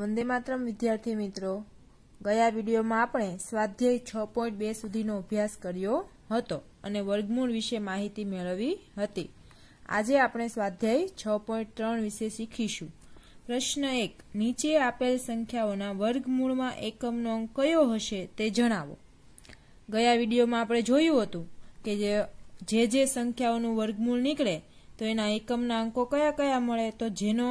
વંદે માતરમ, વિદ્યાર્થી મિત્રો. ગયા વિડીયોમાં આપણે સ્વાધ્યાય છ પોઈન્ટ બે સુધીનો અભ્યાસ કર્યો હતો અને વર્ગમૂળ વિશે માહિતી મેળવી હતી. આજે આપણે સ્વાધ્યાય છ પોઈન્ટ ત્રણ વિશે શીખીશું. પ્રશ્ન એક, નીચે આપેલ સંખ્યાઓના વર્ગમૂળમાં એકમનો અંક કયો હશે તે જણાવો. ગયા વિડીયોમાં આપણે જોયું હતું કે જે જે સંખ્યાઓનું વર્ગમૂળ નીકળે, તો એના એકમના અંકો કયા કયા મળે, તો જેનો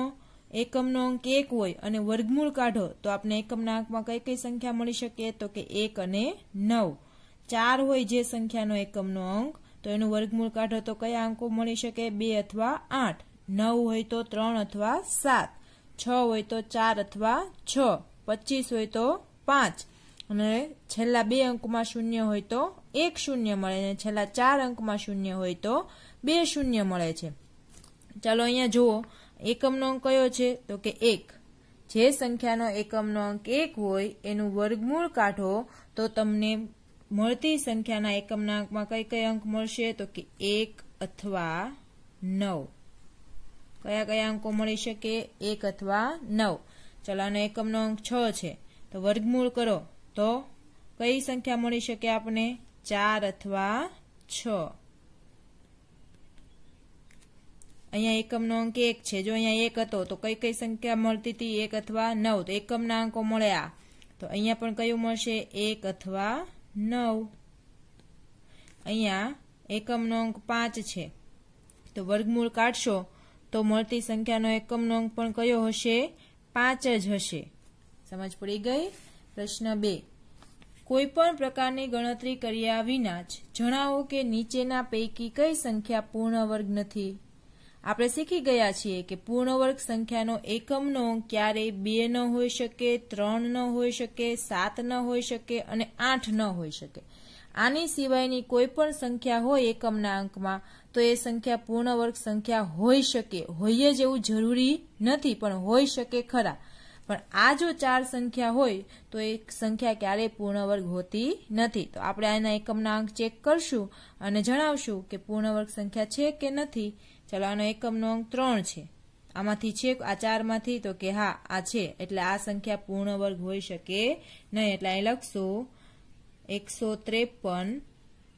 એકમનો અંક એક હોય અને વર્ગમૂળ કાઢો, તો આપણે એકમના અંકમાં કઈ કઈ સંખ્યા મળી શકે? તો કે એક અને નવ. ચાર હોય જે સંખ્યાનો એકમનો અંક, તો એનું વર્ગમૂળ કાઢો, તો કયા અંકો મળી શકે? બે અથવા આઠ. નવ હોય તો ત્રણ અથવા સાત. છ હોય તો ચાર અથવા છ. પચીસ હોય તો પાંચ. અને છેલ્લા બે અંકમાં શૂન્ય હોય તો એક શૂન્ય મળે અને છેલ્લા ચાર અંકમાં શૂન્ય હોય તો બે શૂન્ય મળે છે. ચાલો અહીંયા જુઓ. એકમનો અંક કયો છે? તો કે એક. જે સંખ્યાનો એકમનો અંક એક હોય, એનું વર્ગમૂળ કાઢો, તો તમને મળતી સંખ્યાના એકમના અંકમાં કઈ કઈ અંક મળશે? તો કે એક અથવા નવ. કયા કયા અંકો મળી શકે? એક અથવા નવ. ચલો, આનો એકમનો અંક છ છે. તો વર્ગમૂળ કરો. તો કઈ સંખ્યા મળી શકે આપણે? ચાર અથવા છ. અહીંયા એકમનો અંક એક છે. જો અહીંયા એક હતો તો કઈ કઈ સંખ્યા મળતી હતી? એક અથવા નવ. તો એકમના અંકો મળ્યા. તો અહીંયા પણ કયું મળશે? એક અથવા નવ. અહીંયા એકમનો અંક પાંચ છે. તો વર્ગમૂળ કાઢશો તો મળતી સંખ્યાનો એકમનો અંક પણ કયો હશે? પાંચ જ હશે. સમજ પડી ગઈ? પ્રશ્ન બે. કોઈ પણ પ્રકારની ગણતરી કર્યા વિના જ જણાવો કે નીચેના પૈકી કઈ સંખ્યા પૂર્ણ વર્ગ નથી? આપણે શીખી ગયા છીએ કે પૂર્ણ વર્ગ સંખ્યાનો એકમનો ક્યારેય બે ન હોઈ શકે, ત્રણ ન હોઈ શકે, સાત ન હોઈ શકે અને આઠ ન હોઈ શકે. આની સિવાયની કોઈ પણ સંખ્યા હોય એકમના અંકમાં, તો એ સંખ્યા પૂર્ણ વર્ગ સંખ્યા હોઈ શકે. હોઈએ જેવું જરૂરી નથી, પણ હોઈ શકે ખરા. પણ આ જો ચાર સંખ્યા હોય, તો એ સંખ્યા ક્યારેય પૂર્ણ વર્ગ હોતી નથી. તો આપણે આના એકમના અંક ચેક કરશું અને જણાવશું કે પૂર્ણ વર્ગ સંખ્યા છે કે નથી. ચાલો આનો એકમનો અંક ત્રણ છે. આમાંથી છે આ ચારમાંથી તો કે હા, આ છે. એટલે આ સંખ્યા પૂર્ણ વર્ગ હોઈ શકે નહીં. એટલે અહીં લખશો, એકસો ત્રેપન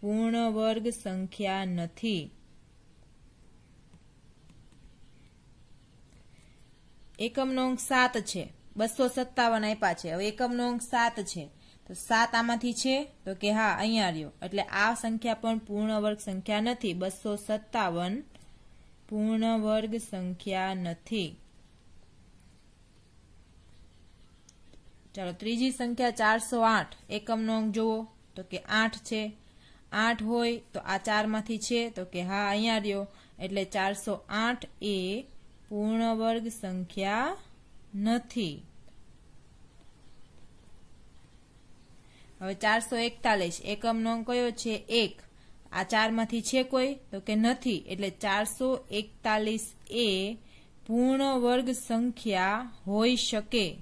પૂર્ણ વર્ગ સંખ્યા નથી. એકમનો અંક સાત છે. બસો સત્તાવન આપ્યા છે. હવે એકમનો અંક સાત છે. તો સાત આમાંથી છે તો કે હા, અહીંયા રહ્યો એટલે આ સંખ્યા પણ પૂર્ણ વર્ગ સંખ્યા નથી. બસો સત્તાવન પૂર્ણ વર્ગ સંખ્યા નથી. ચાલો ત્રીજી સંખ્યા ચારસો આઠ. એકમનો અંક જુઓ. તો કે આઠ છે. આઠ હોય તો આ ચારમાંથી છે. તો કે હા, અહીંયા રહ્યો. એટલે ચારસો આઠ એ પૂર્ણ વર્ગ સંખ્યા નથી. હવે ચારસો એકતાલીસ. એકમનો અંક કયો છે? એક. આ ચારમાંથી છે કોઈ? તો કે નથી. એટલે ચારસો એકતાલીસ એ પૂર્ણ વર્ગ સંખ્યા હોઈ શકે.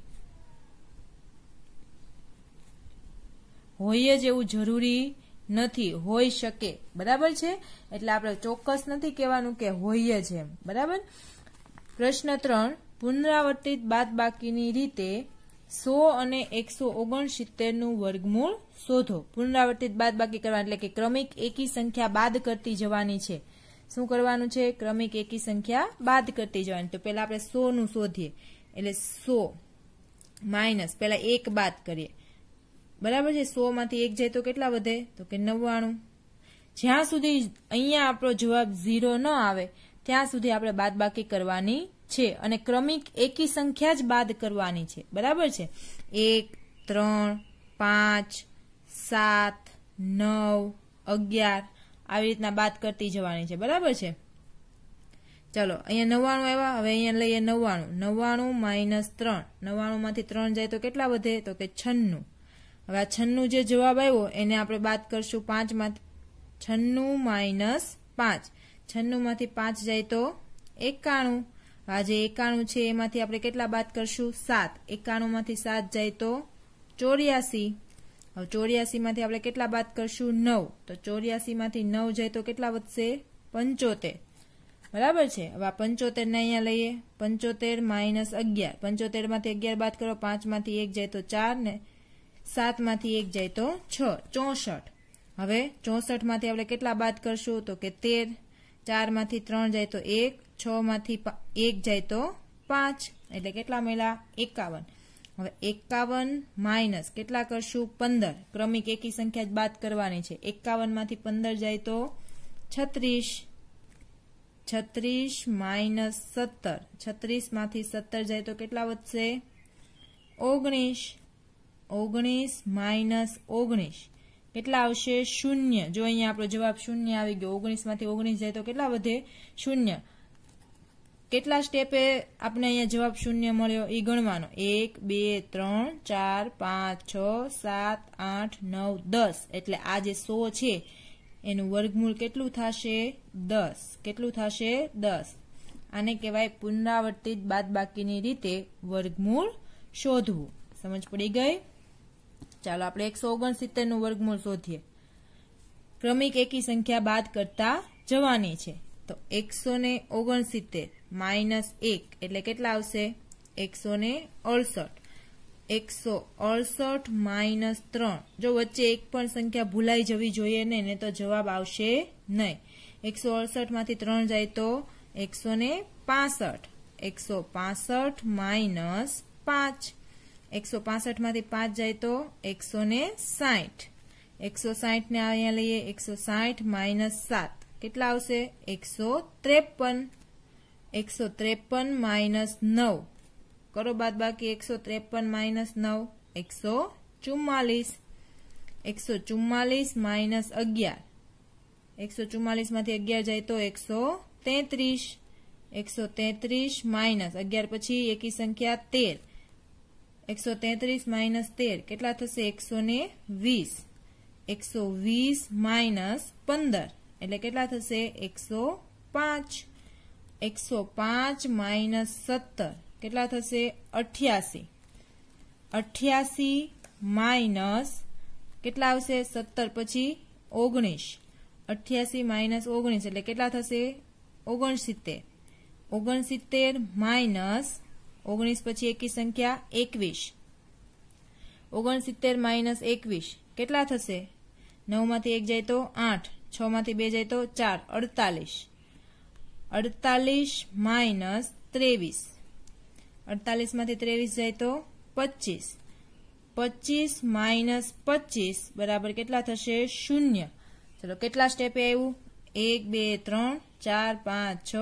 હોય જ એવું જરૂરી નથી. હોઈ શકે. બરાબર છે? એટલે આપણે ચોક્કસ નથી કહેવાનું કે હોય જ એમ. બરાબર? પ્રશ્ન ત્રણ. પુનરાવર્તિત બાદબાકીની રીતે સો અને એકસો ઓગણસિત્તેરનું વર્ગમૂળ શોધો. પુનરાવર્તિત બાદ બાકી કરવા એટલે કે ક્રમિક એકી સંખ્યા બાદ કરતી જવાની છે. શું કરવાનું છે? ક્રમિક એકી સંખ્યા બાદ કરતી જવાની. તો પેલા આપણે સો નું શોધીએ. એટલે સો માઇનસ પેલા એક બાદ કરીએ. બરાબર છે? સો માંથી એક જાય તો કેટલા વધે? તો કે નવ્વાણું. જ્યાં સુધી અહીંયા આપણો જવાબ ઝીરો ન આવે, ત્યાં સુધી આપણે બાદબાકી કરવાની છે અને ક્રમિક એકી સંખ્યા જ બાદ કરવાની છે. બરાબર છે? એક, ત્રણ, પાંચ, સાત, નવ, અગિયાર આવી રીતના બાદ કરતી જવાની છે. બરાબર છે? ચલો, અહીંયા નવ્વાણું આવ્યા. હવે અહીંયા લઈએ નવ્વાણું. નવ્વાણું માઇનસ ત્રણ. નવ્વાણું માંથી ત્રણ જાય તો કેટલા વધે? તો કે છન્નું. હવે આ છન્નું જે જવાબ આવ્યો, એને આપણે બાદ કરશું પાંચમાંથી. છન્નું માઇનસ પાંચ. છન્નું માંથી પાંચ જાય તો એકાણું. આ જે એકાણું છે, એમાંથી આપણે કેટલા બાદ કરશું? સાત. એકાણું માંથી સાત જાય તો ચોર્યાસી. હવે ચોર્યાસી માંથી આપણે કેટલા બાદ કરશું? નવ. તો ચોર્યાસી માંથી નવ જાય તો કેટલા વધશે? પંચોતેર. બરાબર છે? હવે આ પંચોતેર ને અહીંયા લઈએ. પંચોતેર માઇનસ અગિયાર. પંચોતેરમાંથી અગિયાર બાદ કરો પાંચમાંથી એક જાય તો ચાર ને સાતમાંથી એક જાય તો છ. ચોસઠ. હવે ચોસઠમાંથી આપણે કેટલા બાદ કરશું? તો કે તેર. ચારમાંથી ત્રણ જાય તો એક. છ માંથી એક જાય તો પાંચ, એટલે કેટલા મળ્યા? એકાવન. હવે એકાવન માઇનસ કેટલા કરશું? પંદર. ક્રમિક એકી સંખ્યા જ બાદ કરવાની છે. એકાવનમાંથી પંદર જાય તો છત્રીસ. છત્રીસ માઇનસ સત્તર. છત્રીસમાંથી સત્તર જાય તો કેટલા વધશે? ઓગણીસ. ઓગણીસ માઇનસ ઓગણીસ. કેટલા આવશે? શૂન્ય. જો અહીંયા આપણો જવાબ શૂન્ય આવી ગયો, ઓગણીસમાંથી ઓગણીસ જાય તો કેટલા વધે? શૂન્ય. કેટલા સ્ટેપે આપણે અહીંયા જવાબ શૂન્ય મળ્યો? એ ગણવાનો. એક, બે, ત્રણ, ચાર, પાંચ, છ, સાત, આઠ, નવ, દસ. એટલે આ જે સો છે, એનું વર્ગમૂળ કેટલું થશે? દસ. કેટલું થશે? દસ. આને કહેવાય પુનરાવર્તિત બાદબાકીની રીતે વર્ગમૂળ શોધવું. સમજ પડી ગઈ? ચાલો આપણે એકસો ઓગણસિત્તેરનું વર્ગમૂળ શોધીએ. ક્રમિક એકી સંખ્યા બાદ કરતા જવાની છે. તો એકસો ને ઓગણસિત્તેર. માઇનસ એક. એટલે કેટલા આવશે? એકસો ને અડસઠ. એકસો અડસઠ માઇનસ ત્રણ. જો વચ્ચે એક પણ સંખ્યા ભૂલાઈ જવી જોઈએ ને ને તો જવાબ આવશે નહીં. એકસો અડસઠમાંથી ત્રણ જાય તો એકસો ને પાસઠ. એકસો પાસઠ માઇનસ પાંચ. એકસો પાસઠમાંથી પાંચ જાય તો એકસો ને સાઠ. એકસો સાઠ ને અહીંયા લઈએ, એકસો સાઠ માઇનસ સાત. કેટલા આવશે? એકસો ત્રેપન. એકસો ત્રેપન માઇનસ નવ. કરો બાદ બાકી એકસો ત્રેપન માઇનસ નવ, એકસો ચુમ્માલીસ એકસો ચુમ્માલીસ માઇનસ અગિયાર. એકસો ચુમ્માલીસમાંથી અગિયાર જાય તો એકસો તેત્રીસ એકસો તેત્રીસ માઇનસ. અગિયાર પછી એકી સંખ્યા તેર. એકસો તેત્રીસ માઇનસ તેર. કેટલા થશે? એકસો ને વીસ. એકસો વીસ માઇનસ પંદર. એટલે કેટલા થશે? એકસો પાંચ. એકસો પાંચ માઇનસ સત્તર કેટલા થશે અઠ્યાસી અઠ્યાસી માઇનસ કેટલા આવશે સત્તર પછી ઓગણીસ અઠ્યાસી માઇનસ ઓગણીસ એટલે કેટલા થશે ઓગણસિત્તેર ઓગણસિત્તેર માઇનસ ઓગણીસ પછી એકી સંખ્યા એકવીસ ઓગણસિત્તેર માઇનસ એકવીસ કેટલા થશે નવમાંથી એક જાય તો આઠ છ માંથી બે જાય તો ચાર અડતાલીસ અડતાલીસ માઇનસ ત્રેવીસ. અડતાલીસમાંથી ત્રેવીસ જાય તો પચીસ. પચીસ માઇનસ પચીસ બરાબર કેટલા થશે? શૂન્ય. ચલો, કેટલા સ્ટેપે આવ્યું? એક, બે, ત્રણ, ચાર, પાંચ, છ,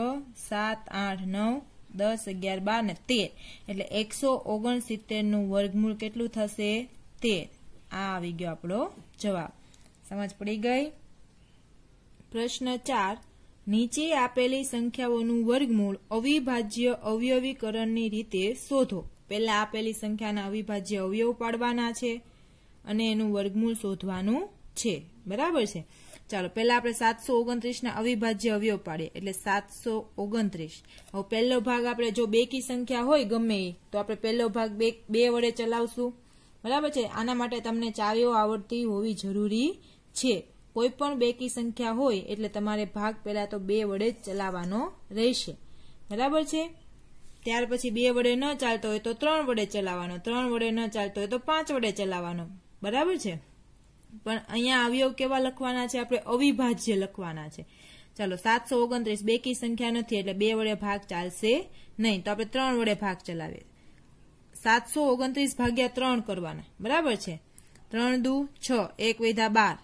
સાત, આઠ, નવ, દસ, અગિયાર, બાર ને તેર. એટલે એકસો ઓગણ સિત્તેરનું વર્ગમૂળ કેટલું થશે? તેર. આ આવી ગયો આપણો જવાબ. સમજ પડી ગઈ? પ્રશ્ન ચાર. નીચે આપેલી સંખ્યાઓનું વર્ગમૂળ અવિભાજ્ય અવયવીકરણની રીતે શોધો. પહેલા આપેલી સંખ્યાના અવિભાજ્ય અવયવ પાડવાના છે અને એનું વર્ગમૂળ શોધવાનું છે. બરાબર છે? ચાલો, પહેલા આપણે સાતસો ઓગણત્રીસના અવિભાજ્ય અવયવ પાડીએ. એટલે સાતસો ઓગણત્રીસ. હવે પહેલો ભાગ આપણે જો બેકી સંખ્યા હોય ગમે એ તો આપણે પહેલો ભાગ બે બે વડે ચલાવશું. બરાબર છે? આના માટે તમને ચાવીઓ આવડતી હોવી જરૂરી છે. કોઈ પણ બેકી સંખ્યા હોય એટલે તમારે ભાગ પહેલા તો બે વડે જ ચલાવવાનો રહેશે. બરાબર છે? ત્યાર પછી બે વડે ન ચાલતો હોય તો ત્રણ વડે ચલાવવાનો, ત્રણ વડે ન ચાલતો હોય તો પાંચ વડે ચલાવવાનો. બરાબર છે? પણ અહીંયા અવયવ કેવા લખવાના છે? આપણે અવિભાજ્ય લખવાના છે. ચાલો, સાતસો ઓગણત્રીસ બેકી સંખ્યા નથી એટલે બે વડે ભાગ ચાલશે નહીં. તો આપણે ત્રણ વડે ભાગ ચલાવીએ. સાતસો ઓગણત્રીસ ભાગ્યા ત્રણ કરવાના. બરાબર છે? ત્રણ દુ છ, એક વેધા બાર.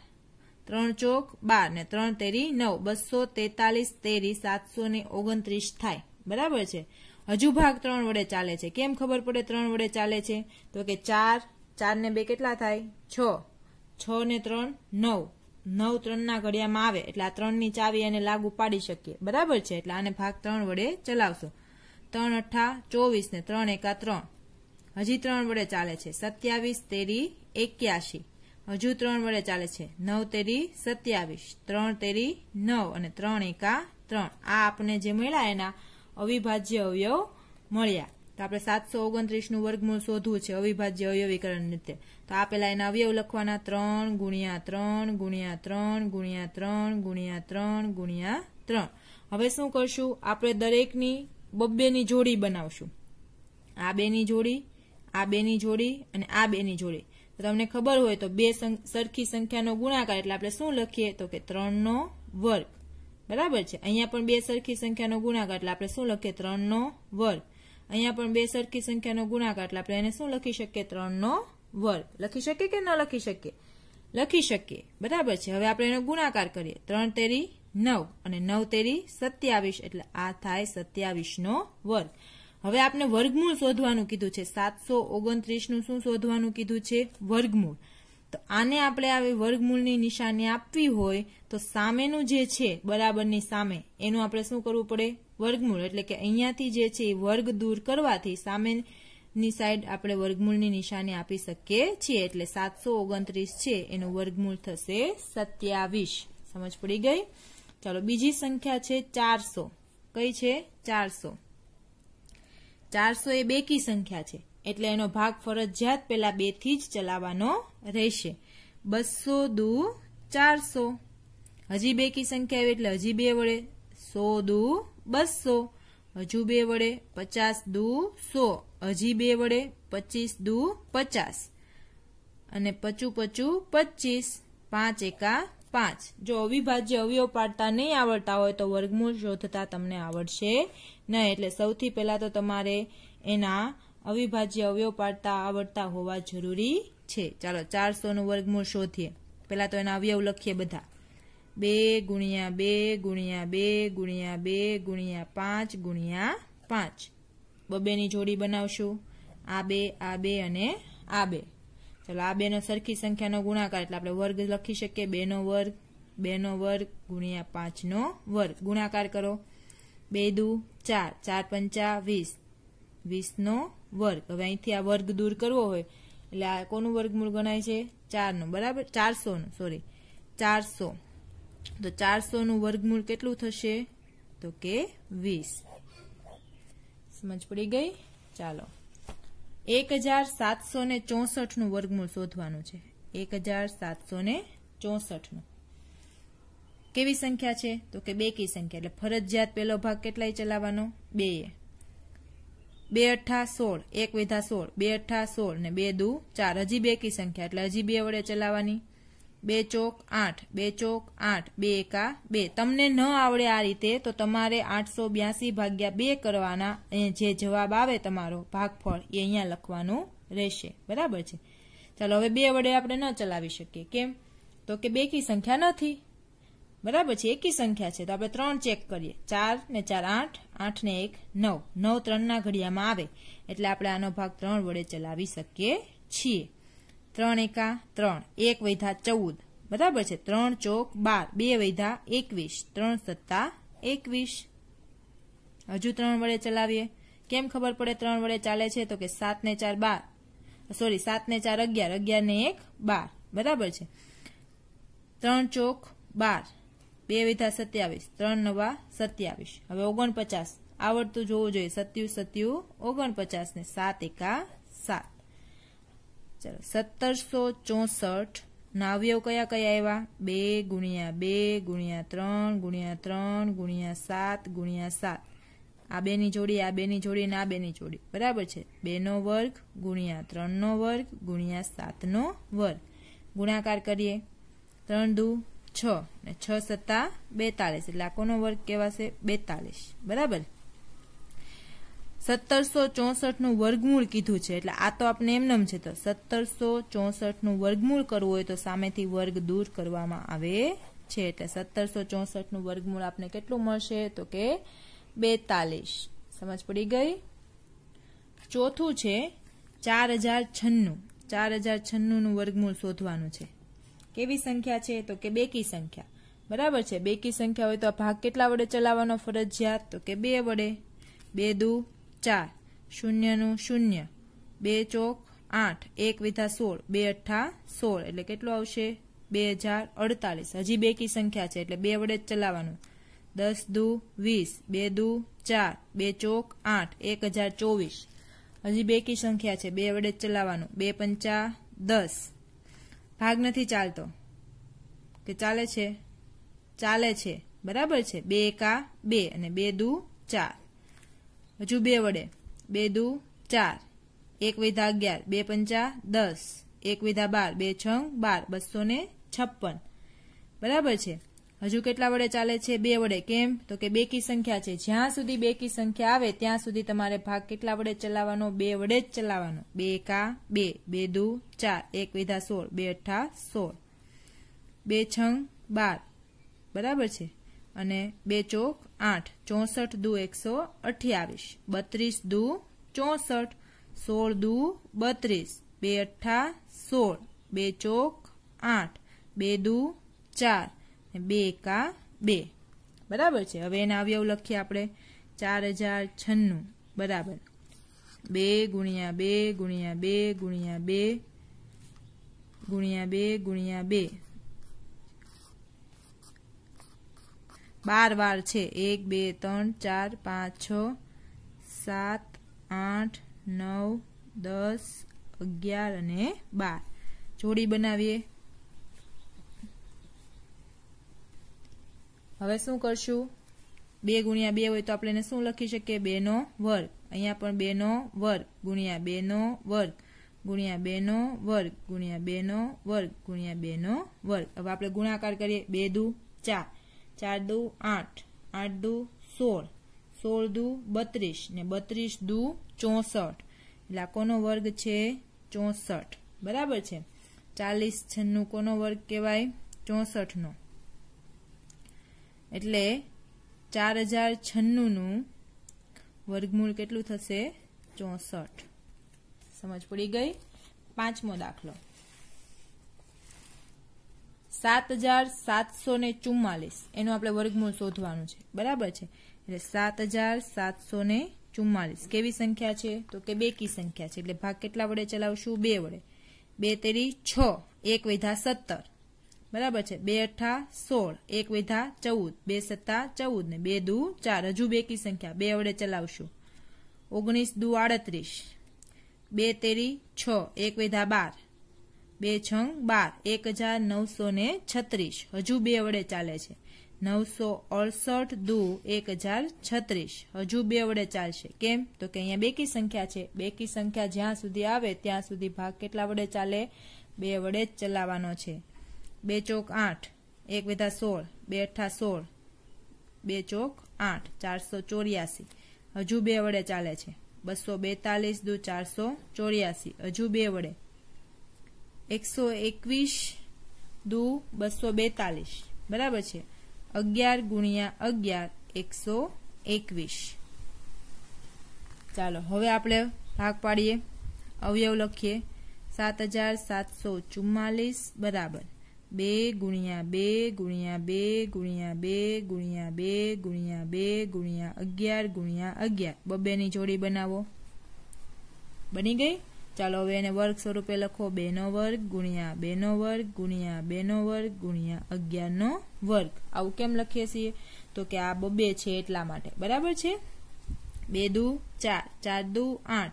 ત્રણ ચોક, બાર ને ત્રણ તેરી નવ. બસો તેતાલીસ તેરી સાતસો ને ઓગણત્રીસ થાય. બરાબર છે? હજુ ભાગ ત્રણ વડે ચાલે છે. કેમ ખબર પડે ત્રણ વડે ચાલે છે? તો કે ચાર ચાર ને બે કેટલા થાય? છ. છ ને ત્રણ, નવ. નવ ત્રણના ઘડિયામાં આવે. એટલે આ ત્રણની ચાવી એને લાગુ પાડી શકીએ. બરાબર છે? એટલે આને ભાગ ત્રણ વડે ચલાવશો. ત્રણ અઠ્ઠા ચોવીસ ને ત્રણ એકા ત્રણ. હજી ત્રણ વડે ચાલે છે. સત્યાવીસ તેરી એક્યાશી. હજુ ત્રણ વડે ચાલે છે. નવ તેરી સત્યાવીસ, ત્રણ તેરી નવ અને ત્રણ એકા ત્રણ. આ આપણને જે મળ્યા એના અવિભાજ્ય અવયવ મળ્યા. તો આપણે સાતસો ઓગણત્રીસનું વર્ગમૂળ શોધવું છે, અવિભાજ્ય અવયવીકરણ રીતે તો આ પેલા એના અવયવ લખવાના, ત્રણ ગુણ્યા ત્રણ ગુણ્યા ત્રણ ગુણ્યા ત્રણ ગુણ્યા ત્રણ ગુણ્યા ત્રણ. હવે શું કરશું? આપણે દરેકની બબ્બેની જોડી બનાવશું. આ બેની જોડી, આ બેની જોડી અને આ બેની જોડી. તો તમને ખબર હોય તો બે સરખી સંખ્યાનો ગુણાકાર, એટલે આપણે શું લખીએ? તો કે ત્રણનો વર્ગ. બરાબર છે? અહીંયા પણ બે સરખી સંખ્યાનો ગુણાકાર, એટલે આપણે શું લખીએ? ત્રણનો વર્ગ. અહીંયા પણ બે સરખી સંખ્યાનો ગુણાકાર, એટલે આપણે એને શું લખી શકીએ? ત્રણનો વર્ગ. લખી શકીએ કે ન લખી શકીએ? લખી શકીએ. બરાબર છે? હવે આપણે એનો ગુણાકાર કરીએ. ત્રણ તેરી નવ અને નવ તેરી સત્યાવીસ, એટલે આ થાય સત્યાવીસનો વર્ગ. હવે આપણે વર્ગમૂળ શોધવાનું કીધું છે. સાતસો ઓગણત્રીસનું શું શોધવાનું કીધું છે? વર્ગમૂળ. તો આને આપણે હવે વર્ગમૂળની નિશાની આપવી હોય તો સામેનું જે છે, બરાબરની સામે, એનું આપણે શું કરવું પડે? વર્ગમૂળ. એટલે કે અહીંયાથી જે છે એ વર્ગ દૂર કરવાથી સામેની સાઈડ આપણે વર્ગમૂળની નિશાની આપી શકીએ છીએ. એટલે સાતસો ઓગણત્રીસ છે, એનું વર્ગમૂળ થશે સત્યાવીસ. સમજ પડી ગઈ? ચાલો, બીજી સંખ્યા છે ચારસો. કઈ છે? ચારસો. ચારસો એ બેકી સંખ્યા છે. એટલે એનો ભાગ ફરજિયાત પેલા બેથી જ ચલાવવાનો રહેશે. બસો દુ ચારસો. હજી બેકી સંખ્યા આવી એટલે હજી બે વડે સો દુ બસો. હજુ બે વડે પચાસ દુ સો. હજી બે વડે પચીસ દુ પચાસ. અને પચું પચું પચીસ. પાંચ એકા પાંચ. જો અવિભાજ્ય અવયવ પાડતા નહીં આવડતા હોય તો વર્ગમૂળ શોધતા તમને આવડશે નહીં. એટલે સૌથી પહેલા તો તમારે એના અવિભાજ્ય અવયવ પાડતા આવડતા હોવા જરૂરી છે. ચાલો ચારસો નું વર્ગમૂળ શોધીએ. પેલા તો એના અવયવ લખીએ બધા. બે ગુણ્યા બે ગુણ્યા બે ગુણ્યા બે ગુણ્યા પાંચ ગુણ્યા પાંચ. બબેની જોડી બનાવશું. આ બે આ બે અને આ બે. ચાલો, આ બેનો સરખી સંખ્યાનો ગુણાકાર, એટલે આપણે વર્ગ લખી શકીએ. બેનો વર્ગ બેનો વર્ગ ગુણ્યા પાંચનો વર્ગ. ગુણાકાર કરો. બે દુ, ચાર. ચાર પંચા વીસ. વીસનો વર્ગ. હવે અહીંથી આ વર્ગ દૂર કરવો હોય, એટલે આ કોનું વર્ગમૂળ ગણાય છે? ચારનું. બરાબર? ચારસોનું સોરી ચારસો. તો ચારસોનું વર્ગમૂળ કેટલું થશે? તો કે વીસ. સમજ પડી ગઈ? ચાલો. એક હજાર સાતસો ને ચોસઠનું વર્ગમૂળ શોધવાનું છે. એક હજાર સાતસો ને ચોસઠનું કેવી સંખ્યા છે? તો કે બે કી સંખ્યા. એટલે ફરજિયાત પેલો ભાગ કેટલાય ચલાવવાનો? બે. બે અઠ્ઠા સોળ. એક વિધા સોળ. બે અઠ્ઠા સોળ ને બે દુ ચાર. હજી બે કી સંખ્યા. એટલે હજી બે વડે ચલાવવાની. બે ચોક આઠ, બે ચોક આઠ, બે એકા બે. તમને ન આવડે આ રીતે, તો તમારે આઠસો બ્યાસી ભાગ્યા બે કરવાના. જે જવાબ આવે તમારો, ભાગફળ, એ અહીંયા લખવાનું રહેશે. બરાબર છે? ચાલો, હવે બે વડે આપણે ન ચલાવી શકીએ. કેમ? તો કે બે કી સંખ્યા નથી. બરાબર છે? એકી સંખ્યા છે. તો આપણે ત્રણ ચેક કરીએ. ચાર ને ચાર આઠ આઠ ને એક નવ. નવ ત્રણના ઘડિયામાં આવે. એટલે આપણે આનો ભાગ ત્રણ વડે ચલાવી શકીએ છીએ. ત્રણ એકા ત્રણ. એક વૈધા ચૌદ. બરાબર છે? ત્રણ ચોક બાર. બે વૈધા એકવીસ. ત્રણ સત્તા એકવીસ. હજુ ત્રણ વડે ચલાવીએ. કેમ ખબર પડે ત્રણ વડે ચાલે છે? તો કે સાત ને ચાર બાર. સોરી, સાત ને ચાર અગિયાર. અગિયાર ને એક બાર. બરાબર છે? ત્રણ ચોક બાર. બે વિધા સત્યાવીસ. ત્રણ નવા સત્યાવીસ. હવે ઓગણપચાસ. આવડતું જોવું જોઈએ. સત્યુ સત્યુ, ઓગણપચાસ ને સાત એકા સાત. ચાલો. સત્તરસો ચોસઠ. ના અવયવ કયા કયા આવ્યા? બે ગુણ્યા બે, ગુણ્યા ત્રણ ગુણ્યા ત્રણ, ગુણ્યા સાત ગુણ્યા સાત. આ બેની જોડી, આ બેની જોડી અને આ બેની જોડી. બરાબર છે? બેનો વર્ગ, ગુણ્યા ત્રણનો વર્ગ, ગુણ્યા સાતનો વર્ગ. ગુણાકાર કરીએ. ત્રણ દુ, છ. ને છ સત્તા બેતાલીસ. એટલે આ કોનો વર્ગ કહેવાશે? બેતાલીસ. બરાબર? સત્તરસો ચોસઠનું વર્ગમૂળ કીધું છે. એટલે આ તો આપણે એમનેમ છે, તો સત્તરસો ચોસઠનું વર્ગમૂળ કરવું હોય તો સામેથી વર્ગ દૂર કરવામાં આવે છે. એટલે સત્તરસો ચોસઠનું વર્ગમૂળ આપને કેટલું મળશે? તો કે બેતાલીસ. સમજ પડી ગઈ? ચોથું છે ચાર હજાર છન્નું. ચાર હજાર છન્નુંનું વર્ગમૂળ શોધવાનું છે. કેવી સંખ્યા છે? તો કે બેકી સંખ્યા. બરાબર છે? બેકી સંખ્યા હોય તો આ ભાગ કેટલા વડે ચલાવવાનો ફરજિયાત? તો કે બે વડે. બે દુ ચાર. શૂન્યનું શૂન્ય. બે ચોક આઠ. એક વિધા સોળ. બે અઠ્ઠા સોળ. એટલે કેટલું આવશે? બે હજાર અડતાલીસ. હજી બેકી સંખ્યા છે, એટલે બે વડે જ ચલાવવાનું. દસ દુ વીસ. બે દુ ચાર. બે ચોક આઠ. એક હજાર ચોવીસ. હજી બેકી સંખ્યા છે, બે વડે જ ચલાવવાનું. બે પંચા દસ. ભાગ નથી ચાલતો. કે ચાલે છે? ચાલે છે. બરાબર છે. બે એકા બે અને બે દુ ચાર. હજુ બે વડે. બે દુ, ચાર. એક વિધા અગિયાર. બે પંચા, દસ. એક વિધા બાર. બે છંગ બાર. બસો ને છપ્પન. બરાબર છે? હજુ કેટલા વડે ચાલે છે? બે વડે. કેમ? તો કે બેકી સંખ્યા છે. જ્યાં સુધી બેકી સંખ્યા આવે, ત્યાં સુધી તમારે ભાગ કેટલા વડે ચલાવવાનો? બે વડે જ ચલાવવાનો. બે એકા, બે. બે દુ, ચાર. એક વિધા સોળ. બે અઠા, સોળ. બે છંગ બાર. બરાબર છે? અને બે ચોક આઠ, ચોસઠ દુ એકસો અઠ્યાવીસ. બત્રીસ દુ ચોસઠ, સોળ દુ બત્રીસ. બે અઠ્ઠા સોળ, બે ચોક આઠ, બે દુ ચાર બે એકા બે. બરાબર છે? હવે એના અવયવ લખીએ આપણે. ચાર હજાર છન્નું. બરાબર. બે ગુણ્યા બે ગુણ્યા બે ગુણ્યા બે ગુણ્યા બે ગુણ્યા બે. બાર વાર છે. એક, બે, ત્રણ, ચાર, પાંચ, છ, સાત, આઠ, નવ, દસ, અગિયાર અને બાર. જોડી બનાવીએ. હવે શું કરશું? બે ગુણ્યા બે હોય તો આપણે એને શું લખી શકીએ? બેનો વર્ગ. અહીંયા પણ બેનો વર્ગ. ગુણ્યા બેનો વર્ગ. ગુણ્યા બેનો વર્ગ. ગુણ્યા બેનો વર્ગ. ગુણ્યા બેનો વર્ગ. હવે આપણે ગુણાકાર કરીએ. બે દુ ચાર. ચાર દુ આઠ આઠ દુ સોળ સોળ દુ બત્રીસ ને બત્રીસ દુ ચોસઠ. એટલે કોનો વર્ગ છે? ચોસઠ. બરાબર છે? ચાલીસ છન્નું કોનો વર્ગ કહેવાય? ચોસઠનો. એટલે ચાર હજાર છન્નુંનું વર્ગમૂળ કેટલું થશે? ચોસઠ. સમજ પડી ગઈ? પાંચમો દાખલો. સાત હજાર સાતસો ને ચુમ્માલીસ. એનું આપણે વર્ગમૂળ શોધવાનું છે. બરાબર છે? એટલે સાત હજાર સાતસો ને ચુમ્માલીસ. કેવી સંખ્યા છે? તો કે બેકી સંખ્યા છે. એટલે ભાગ કેટલા વડે ચલાવશું? બે વડે. બે તેરી છ. એક વિધા સત્તર. બરાબર છે? બે અઠા સોળ. એક વિધા ચૌદ. બે સત્તા ચૌદ ને બે દુ ચાર. હજુ બેકી સંખ્યા. બે વડે ચલાવશું. ઓગણીસ દુ આડત્રીસ. બે તેરી છ. એક વિધા બાર. બે છંગ, બાર એક હજાર નવસો ને છત્રીસ. હજુ બે વડે ચાલે છે. નવસો અડસઠ દુ એક હજાર છત્રીસ. હજુ બે વડે ચાલશે. કેમ? તો કે અહીંયા બેકી સંખ્યા છે. બેકી સંખ્યા જ્યાં સુધી આવે, ત્યાં સુધી ભાગ કેટલા વડે ચાલે? બે વડે જ ચલાવવાનો છે. બે ચોક આઠ, એક વેધા સોળ, બે અઠા સોળ, બે ચોક આઠ, ચારસો ચોર્યાસી. હજુ બે વડે ચાલે છે. બસો બેતાલીસ દુ, ચારસો ચોર્યાસી. હજુ બે વડે. એકસો એકવીસ દુ બસો બેતાલીસ. બરાબર છે? અગિયાર ગુણ્યા અગિયાર એકસો એકવીસ. ચાલો, હવે આપણે ભાગ પાડીએ. અવયવ લખીએ. સાત હજાર સાતસો ચુમ્માલીસ, બરાબર. બે ગુણ્યા બે ગુણ્યા બે ગુણ્યા બે ગુણ્યા બે ગુણ્યા બે ગુણ્યા અગિયાર ગુણ્યા અગિયાર. બબ્બેની જોડી બનાવો. બની ગઈ? ચાલો હવે એને વર્ગ સ્વરૂપે લખો બેનો વર્ગ ગુણ્યા બેનો વર્ગ ગુણ્યા બેનો વર્ગ ગુણ્યા અગિયારનો વર્ગ. આવું કેમ લખીએ છીએ? તો કે આ બબે છે એટલા માટે. બરાબર છે? બે દુ ચાર. ચાર દુ આઠ.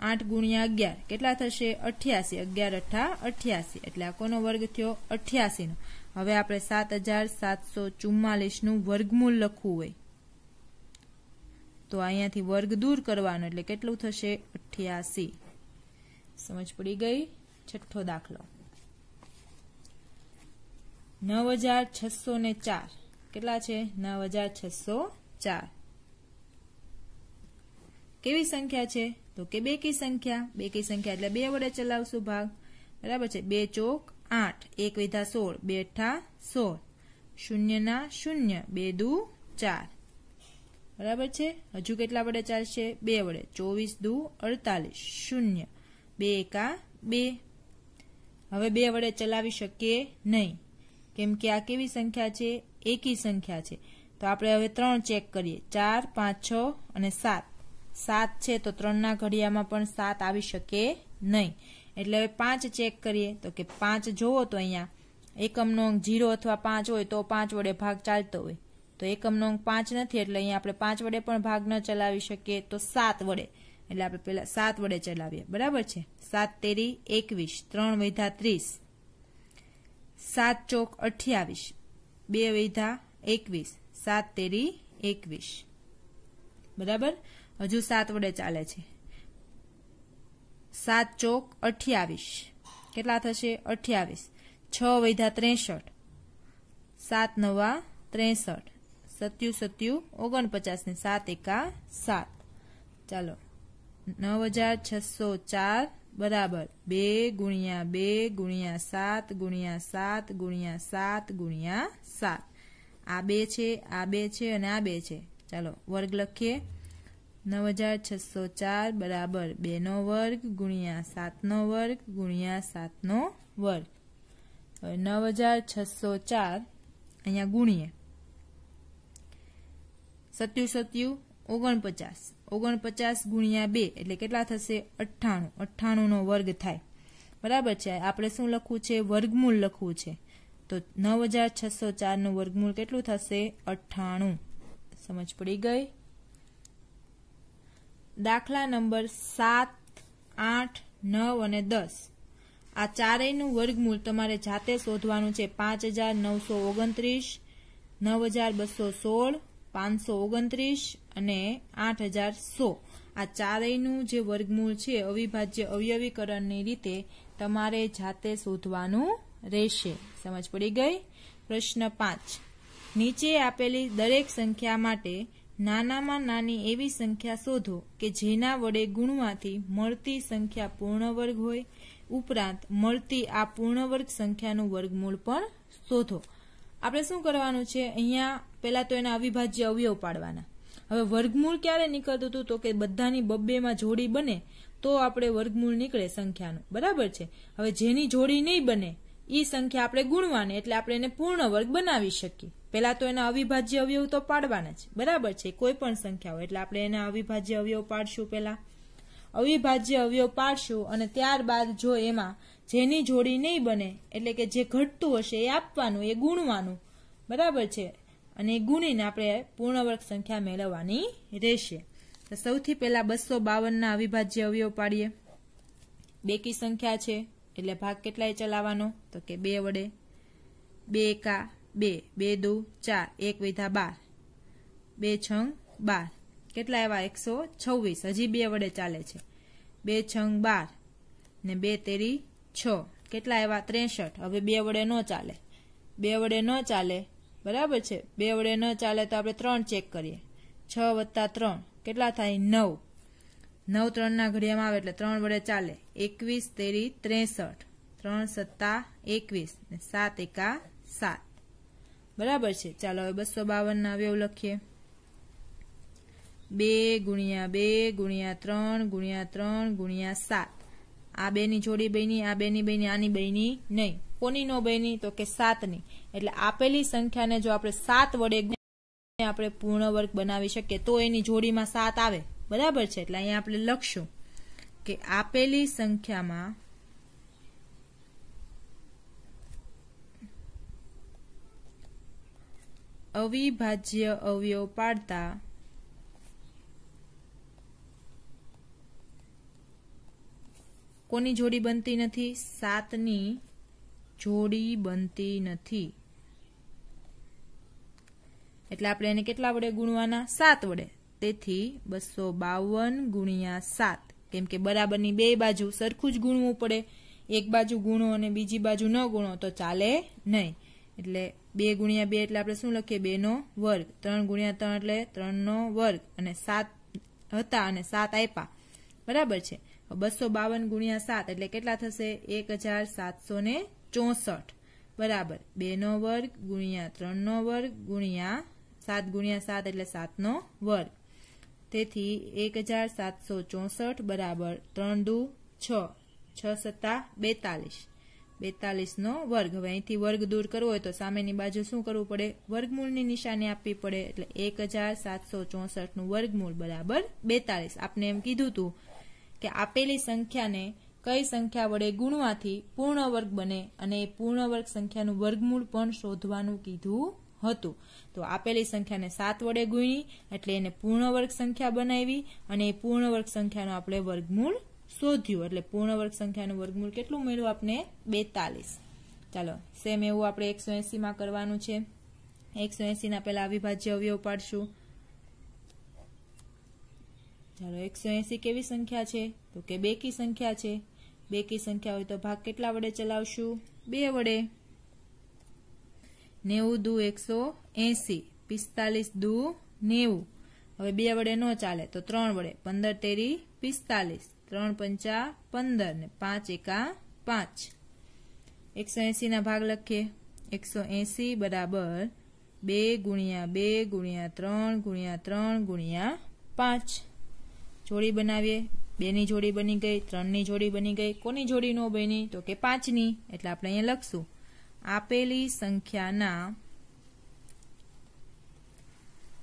આઠ ગુણ્યા અગિયાર. કેટલા થશે? અઠ્યાસી. અગિયાર અઠા અઠ્યાસી. એટલે આ કોનો વર્ગ થયો? અઠ્યાસી નો હવે આપણે સાત હજાર સાતસો ચુમ્માલીસનું વર્ગમૂળ લખવું હોય. તો અહીંયાથી વર્ગ દૂર કરવાનો. એટલે કેટલું થશે? અઠ્યાસી. સમજ પડી ગઈ? છઠ્ઠો દાખલો. નવ હજાર છસો ને ચાર. કેટલા છે? નવ હજાર છસો ચાર કેવી સંખ્યા છે? તો કે બેકી સંખ્યા. બેકી સંખ્યા એટલે બે વડે ચલાવશું ભાગ. બરાબર છે? બે ચોક આઠ. એક વિધા સોળ. બે અઠા સોળ. શૂન્યના શૂન્ય. બે દુ ચાર. બરાબર છે? હજુ કેટલા વડે ચાલશે? બે વડે. ચોવીસ દુ અડતાલીસ. શૂન્ય. બે એકા બે. હવે બે વડે ચલાવી શકીએ નહીં. કેમ કે આ કેવી સંખ્યા છે? એકી સંખ્યા છે. તો આપણે હવે ત્રણ ચેક કરીએ. ચાર, પાંચ, છ અને સાત. સાત છે તો ત્રણના ઘડિયામાં પણ સાત આવી શકે નહીં. એટલે હવે પાંચ ચેક કરીએ. તો કે પાંચ જોવો તો અહીંયા. એકમનો અંક જીરો અથવા પાંચ હોય તો પાંચ વડે ભાગ ચાલતો હોય. તો એકમનો અંક પાંચ નથી એટલે અહીંયા આપણે પાંચ વડે પણ ભાગ ન ચલાવી શકીએ. તો સાત વડે. એટલે આપણે પેલા સાત વડે ચલાવીએ. બરાબર છે? સાત તેરી એકવીસ. ત્રણ વૈધા ત્રીસ. સાત ચોક અઠ્યાવીસ. બે વૈધા એકવીસ. સાત તેરી એકવીસ. બરાબર? હજુ સાત વડે ચાલે છે. સાત ચોક અઠ્યાવીસ. કેટલા થશે? અઠ્યાવીસ. છ વૈધા ત્રેસઠ. સાત નવા ત્રેસઠ. સત્યુ સત્યુ ઓગણપચાસ ને સાત એકા સાત. ચાલો. નવ હજાર છસો ચાર બરાબર. બે ગુણ્યા બે ગુણ્યા સાત ગુણ્યા સાત ગુણ્યા સાત ગુણ્યા સાત. આ બે છે, આ બે છે અને આ બે છે. ચાલો, વર્ગ લખીએ. નવ હજાર છસો ચાર બરાબર. બેનો વર્ગ ગુણ્યા સાતનો વર્ગ ગુણ્યા સાતનો વર્ગ. નવ હજાર છસો ચાર અહીંયા ગુણીએ. સત્યુ સત્યુ, ઓગણપચાસ. ઓગણપચાસ ગુણ્યા બે એટલે કેટલા થશે? અઠ્ઠાણું. અઠ્ઠાણુંનો વર્ગ થાય. બરાબર છે? આપણે શું લખવું છે? વર્ગમૂળ લખવું છે. તો નવ હજાર છસો ચારનું વર્ગમૂળ કેટલું થશે? અઠ્ઠાણું. સમજ પડી ગઈ? દાખલા નંબર સાત, આઠ, નવ અને દસ. આ ચારેયનું વર્ગમૂળ તમારે જાતે શોધવાનું છે. પાંચ હજાર નવસો ઓગણત્રીસ, નવ હજાર બસો સોળ પાંચસો ઓગણત્રીસ અને આઠ હજાર સો. આ ચારેયનું જે વર્ગમૂળ છે, અવિભાજ્ય અવયવીકરણની રીતે તમારે જાતે શોધવાનું રહેશે. સમજ પડી ગઈ? પ્રશ્ન પાંચ. નીચે આપેલી દરેક સંખ્યા માટે નાનામાં નાની એવી સંખ્યા શોધો કે જેના વડે ગુણવાથી મળતી સંખ્યા પૂર્ણ વર્ગ હોય. ઉપરાંત મળતી આ પૂર્ણવર્ગ સંખ્યાનું વર્ગમૂળ પણ શોધો. આપણે શું કરવાનું છે? અહીંયા પહેલા તો એના અવિભાજ્ય અવયવ પાડવાના. હવે વર્ગમૂળ ક્યારે નીકળતું હતું તો કે બધાની બબ્બેમાં જોડી બને, તો આપણે વર્ગમૂળ નીકળે સંખ્યાનું. બરાબર છે? હવે જેની જોડી નહીં બને એ સંખ્યા આપણે ગુણવાની, એટલે આપણે એને પૂર્ણ વર્ગ બનાવી શકીએ. પહેલા તો એના અવિભાજ્ય અવયવ તો પાડવાના છે બરાબર છે? કોઈ પણ સંખ્યા હોય, એટલે આપણે એના અવિભાજ્ય અવયવ પાડશું પહેલા. અવિભાજ્ય અવયવ પાડશું અને ત્યારબાદ જો એમાં જેની જોડી નહીં બને, એટલે કે જે ઘટતું હશે એ આપવાનું, એ ગુણવાનું. બરાબર છે? અને ગુણીને આપણે પૂર્ણવર્ગ સંખ્યા મેળવવાની રહેશે. તો સૌથી પહેલા બસો બાવનના અવિભાજ્ય અવયવ પાડીએ. બેકી સંખ્યા છે, એટલે ભાગ કેટલાય ચલાવવાનો? તો કે બે વડે. બે એકા બે બે દુ ચાર, એક વિધા બાર. બે છંગ બાર. કેટલા એવા? એકસો છવ્વીસ. હજી બે વડે ચાલે છે. બે છંગ બાર ને બે તેરી છ. કેટલા એવા? ત્રેસઠ. હવે બે વડે ન ચાલે. બે વડે ન ચાલે બરાબર છે? બે વડે ન ચાલે તો આપણે ત્રણ ચેક કરીએ. છ વત્તા ત્રણ. કેટલા થાય? નવ. નવ ત્રણના ઘડિયામાં આવે એટલે ત્રણ વડે ચાલે. એકવીસ, તેરી, ત્રેસઠ. ત્રણ સત્તા, એકવીસ. ને સાત એકા સાત. બરાબર છે? ચાલો હવે બસો બાવનના અવયવ લખીએ. બે ગુણ્યા બે ગુણ્યા ત્રણ ગુણ્યા ત્રણ ગુણ્યા સાત. આ બેની જોડી બની આ બેની બની આની બની નહીં. કોની નો બની તો કે સાતની. એટલે આપેલી સંખ્યાને જો આપણે સાત વડે આપણે પૂર્ણ વર્ગ બનાવી શકીએ, તો એની જોડીમાં સાત આવે. બરાબર છે? એટલે અહીંયા આપણે લખશું કે આપેલી સંખ્યામાં અવિભાજ્ય અવયવ પાડતા કોની જોડી બનતી નથી? સાતની જોડી બનતી નથી. એટલે આપણે એને કેટલા વડે ગુણવાના? સાત વડે. તેથી બસો બાવન ગુણ્યા સાત. કેમ કે બરાબરની બે બાજુ સરખું જ ગુણવું પડે. એક બાજુ ગુણો અને બીજી બાજુ ન ગુણો તો ચાલે નહીં. એટલે બે ગુણ્યા બે એટલે આપણે શું લખીએ? બે નો વર્ગ. ત્રણ ગુણ્યા ત્રણ એટલે ત્રણનો વર્ગ. અને સાત હતા અને સાત આપ્યા બરાબર છે. બસો બાવન ગુણ્યા સાત એટલે કેટલા થશે? એક હજાર સાતસો ને ચોસઠ. બરાબર. બે નો વર્ગ ગુણ્યા ત્રણનો વર્ગ ગુણ્યા સાત ગુણ્યા સાત એટલે સાતનો વર્ગ. તેથી એક હજાર સાતસો ચોસઠ બરાબર ત્રણ દુ છ. છ સત્તા બેતાલીસ. બેતાલીસનો વર્ગ. હવે અહીંથી વર્ગ દૂર કરવો હોય તો સામેની બાજુ શું કરવું પડે? વર્ગમૂળની નિશાની આપવી પડે. એટલે એક હજાર સાતસો ચોસઠનું વર્ગમૂળ બરાબર બેતાલીસ. આપને એમ કીધું હતું કે આપેલી સંખ્યાને કઈ સંખ્યા વડે ગુણવાથી પૂર્ણ વર્ગ બને અને પૂર્ણ વર્ગ સંખ્યાનું વર્ગમૂળ પણ શોધવાનું કીધું હતું. તો આપેલી સંખ્યાને સાત વડે ગુણી, એટલે એને પૂર્ણ વર્ગ સંખ્યા બનાવી અને પૂર્ણ વર્ગ સંખ્યાનું આપણે વર્ગમૂળ શોધ્યું. એટલે પૂર્ણ વર્ગ સંખ્યાનું વર્ગમૂળ કેટલું મળ્યું આપણે બેતાલીસ. ચાલો સેમ એવું આપણે એકસો એસીમાં કરવાનું છે. એકસો એસીના પહેલા અવિભાજ્ય અવયવ પાડશું. ચાલો, એકસો એસી કેવી સંખ્યા છે? તો કે બેકી સંખ્યા છે. બેકી સંખ્યા હોય તો ભાગ કેટલા વડે ચલાવશું? બે વડે. નેવું દુ એકસો એસી, પિસ્તાલીસ દુ નેવું. હવે બે વડે ન ચાલે તો ત્રણ વડે. પંદર તેરી, પિસ્તાલીસ. ત્રણ પંચા પંદર ને પાંચ એકા પાંચ. એકસો એસી ના ભાગ લખીએ. એકસો એસી બરાબર બે ગુણ્યા બે ગુણ્યા ત્રણ ગુણ્યા ત્રણ ગુણ્યા પાંચ. જોડી બનાવીએ. બેની જોડી બની ગઈ, ત્રણની જોડી બની ગઈ, કોની જોડી નો બની? તો કે પાંચની, એટલે આપણે અહીંયા લખશું. આપેલી સંખ્યાના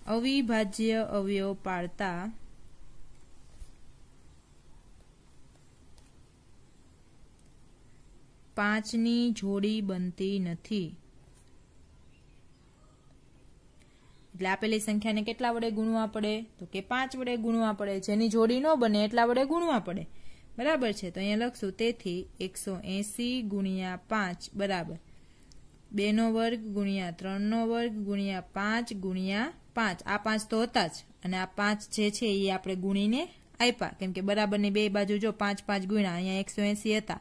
અવિભાજ્ય અવયવ પાડતા પાંચની જોડી બનતી નથી. એટલે આપેલી સંખ્યાને કેટલા વડે ગુણવા પડે? તો કે પાંચ વડે ગુણવા પડે. જેની જોડી ન બને એટલા વડે ગુણવા પડે. બરાબર છે? તો અહીંયા લખશું, તેથી એકસો એસી ગુણ્યા પાંચ, બરાબર. બેનો વર્ગ ગુણ્યા ત્રણનો વર્ગ ગુણ્યા પાંચ ગુણ્યા પાંચ. આ પાંચ તો હતા જ. અને આ પાંચ જે છે એ આપણે ગુણીને આપ્યા. કેમ કે બરાબરની બે બાજુ જો પાંચ પાંચ ગુણ્યા, અહીંયા એકસો એસી હતા.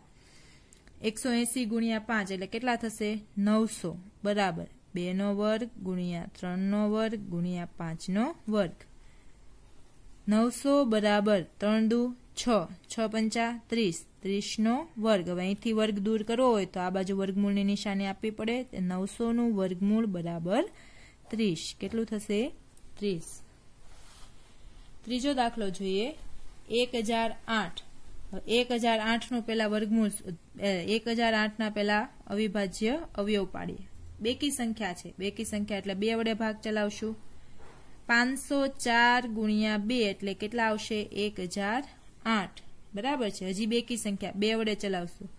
એકસો એસી ગુણ્યા પાંચ એટલે કેટલા થશે? નવસો. બરાબર. બેનો વર્ગ ગુણ્યા ત્રણનો વર્ગ ગુણ્યા પાંચનો વર્ગ. નવસો બરાબર ત્રણ દુ છ છ પંચા ત્રીસ, ત્રીસનો વર્ગ. હવે અહીંથી વર્ગ દૂર કરવો હોય તો આ બાજુ વર્ગમૂળની નિશાની આપવી પડે. નવસોનું વર્ગમૂળ બરાબર ત્રીસ. કેટલું થશે? ત્રીસ. ત્રીજો દાખલો જોઈએ. એક હજાર આઠ. એક હજાર આઠનું પેલા વર્ગમૂળ એક હજાર આઠના પેલા અવિભાજ્ય અવયવ પાડીએ. બેકી સંખ્યા છે. બેકી સંખ્યા એટલે બે વડે ભાગ ચલાવશું. પાંચસો ચાર ગુણ્યા બે એટલે કેટલા આવશે? એક હજાર આઠ. બરાબર છે? હજી બેકી સંખ્યા. બે વડે ચલાવશું.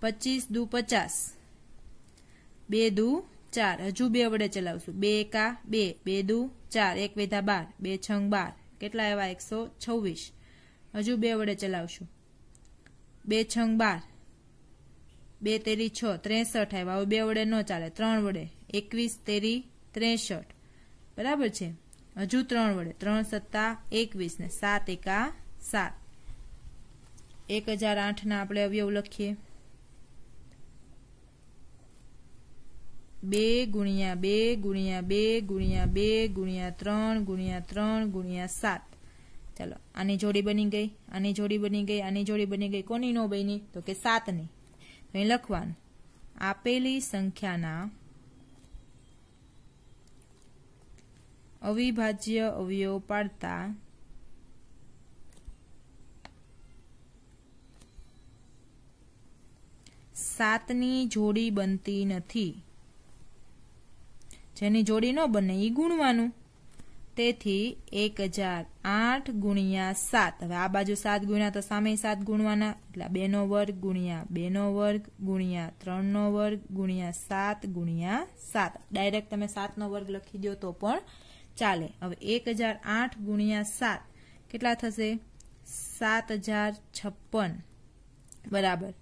પચીસ દુ પચાસ. બે દુ ચાર. હજુ બે વડે ચલાવશું. બે એકા બે. બે દુ ચાર. એક વેધા બાર. બે છંગ બાર. કેટલા એવા? એકસો છવ્વીસ. હજુ બે વડે ચલાવશું. બે છંગ બાર. બે તેરી છ, ત્રેસઠ આવ્યા. હવે બે વડે ન ચાલે, ત્રણ વડે. એકવીસ તેરી ત્રેસઠ. બરાબર છે? હજુ ત્રણ વડે. ત્રણ સત્તા, એકવીસ ને સાત એકા સાત. એક હજાર આઠના આપણે અવયવ લખીએ. બે ગુણ્યા બે ગુણ્યા બે ગુણ્યા બે ગુણ્યા ત્રણ ગુણ્યા ત્રણ ગુણ્યા સાત. ચાલો, આની જોડી બની ગઈ, આની જોડી બની ગઈ, આની જોડી બની ગઈ. કોની નો બની? તો કે સાતની. અહીં લખવાનું. આપેલી સંખ્યાના અવિભાજ્ય અવયવ પાડતા સાતની જોડી બનતી નથી. જેની જોડી ન બને એ ગુણવાનું. તેથી એક હજાર આઠ ગુણ્યા સાત. હવે આ બાજુ સાત ગુણ્યા તો સામે સાત ગુણવાના, એટલે બેનો વર્ગ ગુણ્યા બેનો વર્ગ ગુણ્યા ત્રણનો વર્ગ ગુણ્યા સાત ગુણ્યા સાત. ડાયરેક્ટ તમે સાતનો વર્ગ લખી દો તો પણ ચાલે. હવે એક હજાર આઠ ગુણ્યા સાત કેટલા થશે? સાત હજાર છપ્પન. બરાબર.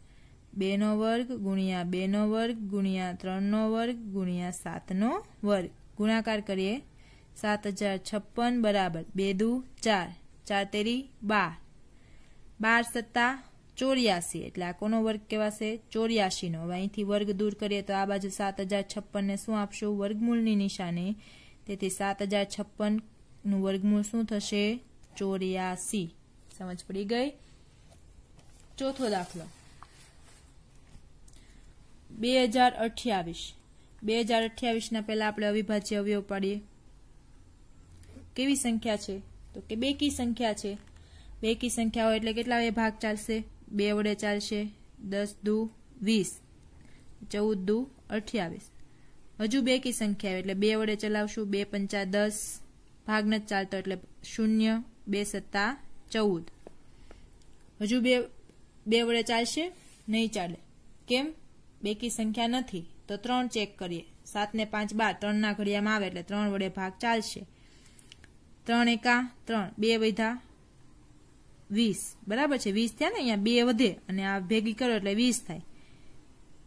બેનો વર્ગ ગુણ્યા બેનો વર્ગ ગુણ્યા ત્રણનો વર્ગ ગુણ્યા સાતનો વર્ગ. ગુણાકાર કરીએ. સાત હજાર છપ્પન બરાબર. બે દુ ચાર. ચાર તેરી બાર. બાર સત્તા ચોર્યાસી. એટલે આ કોનો વર્ગ કહેવાશે? ચોર્યાસીનો. હવે અહીંથી વર્ગ દૂર કરીએ તો આ બાજુ સાત હજાર છપ્પનને શું આપશું? વર્ગમૂળની નિશાની. તેથી સાત હજાર છપ્પનનું વર્ગમૂળ શું થશે? ચોર્યાસી. સમજ પડી ગઈ? ચોથો દાખલો. બે હજાર અઠ્યાવીસ બે હજાર અઠ્યાવીસના પહેલા આપણે અવિભાજ્ય અવયવ પાડીએ. કેવી સંખ્યા છે? તો કે બેકી સંખ્યા છે. બેકી સંખ્યા હોય એટલે કેટલા એ ભાગ ચાલશે? બે વડે ચાલશે દસ દુ વીસ. ચૌદ દુ અઠ્યાવીસ. હજુ બેકી સંખ્યા એટલે બે વડે ચલાવશું. બે પંચા દસ ભાગ નથી ચાલતો એટલે શૂન્ય, બે સત્તા ચૌદ. હજુ બે બે વડે ચાલશે? નહીં ચાલે. કેમ? બેકી સંખ્યા નથી. તો ત્રણ ચેક કરીએ. સાત ને પાંચ બાર. ત્રણના ઘડિયામાં આવે એટલે ત્રણ વડે ભાગ ચાલશે. ત્રણ એકા ત્રણ. બે વધ્યા વીસ. બરાબર છે? વીસ થયા ને, અહીંયા બે વધે અને આ ભેગી કરો એટલે વીસ થાય.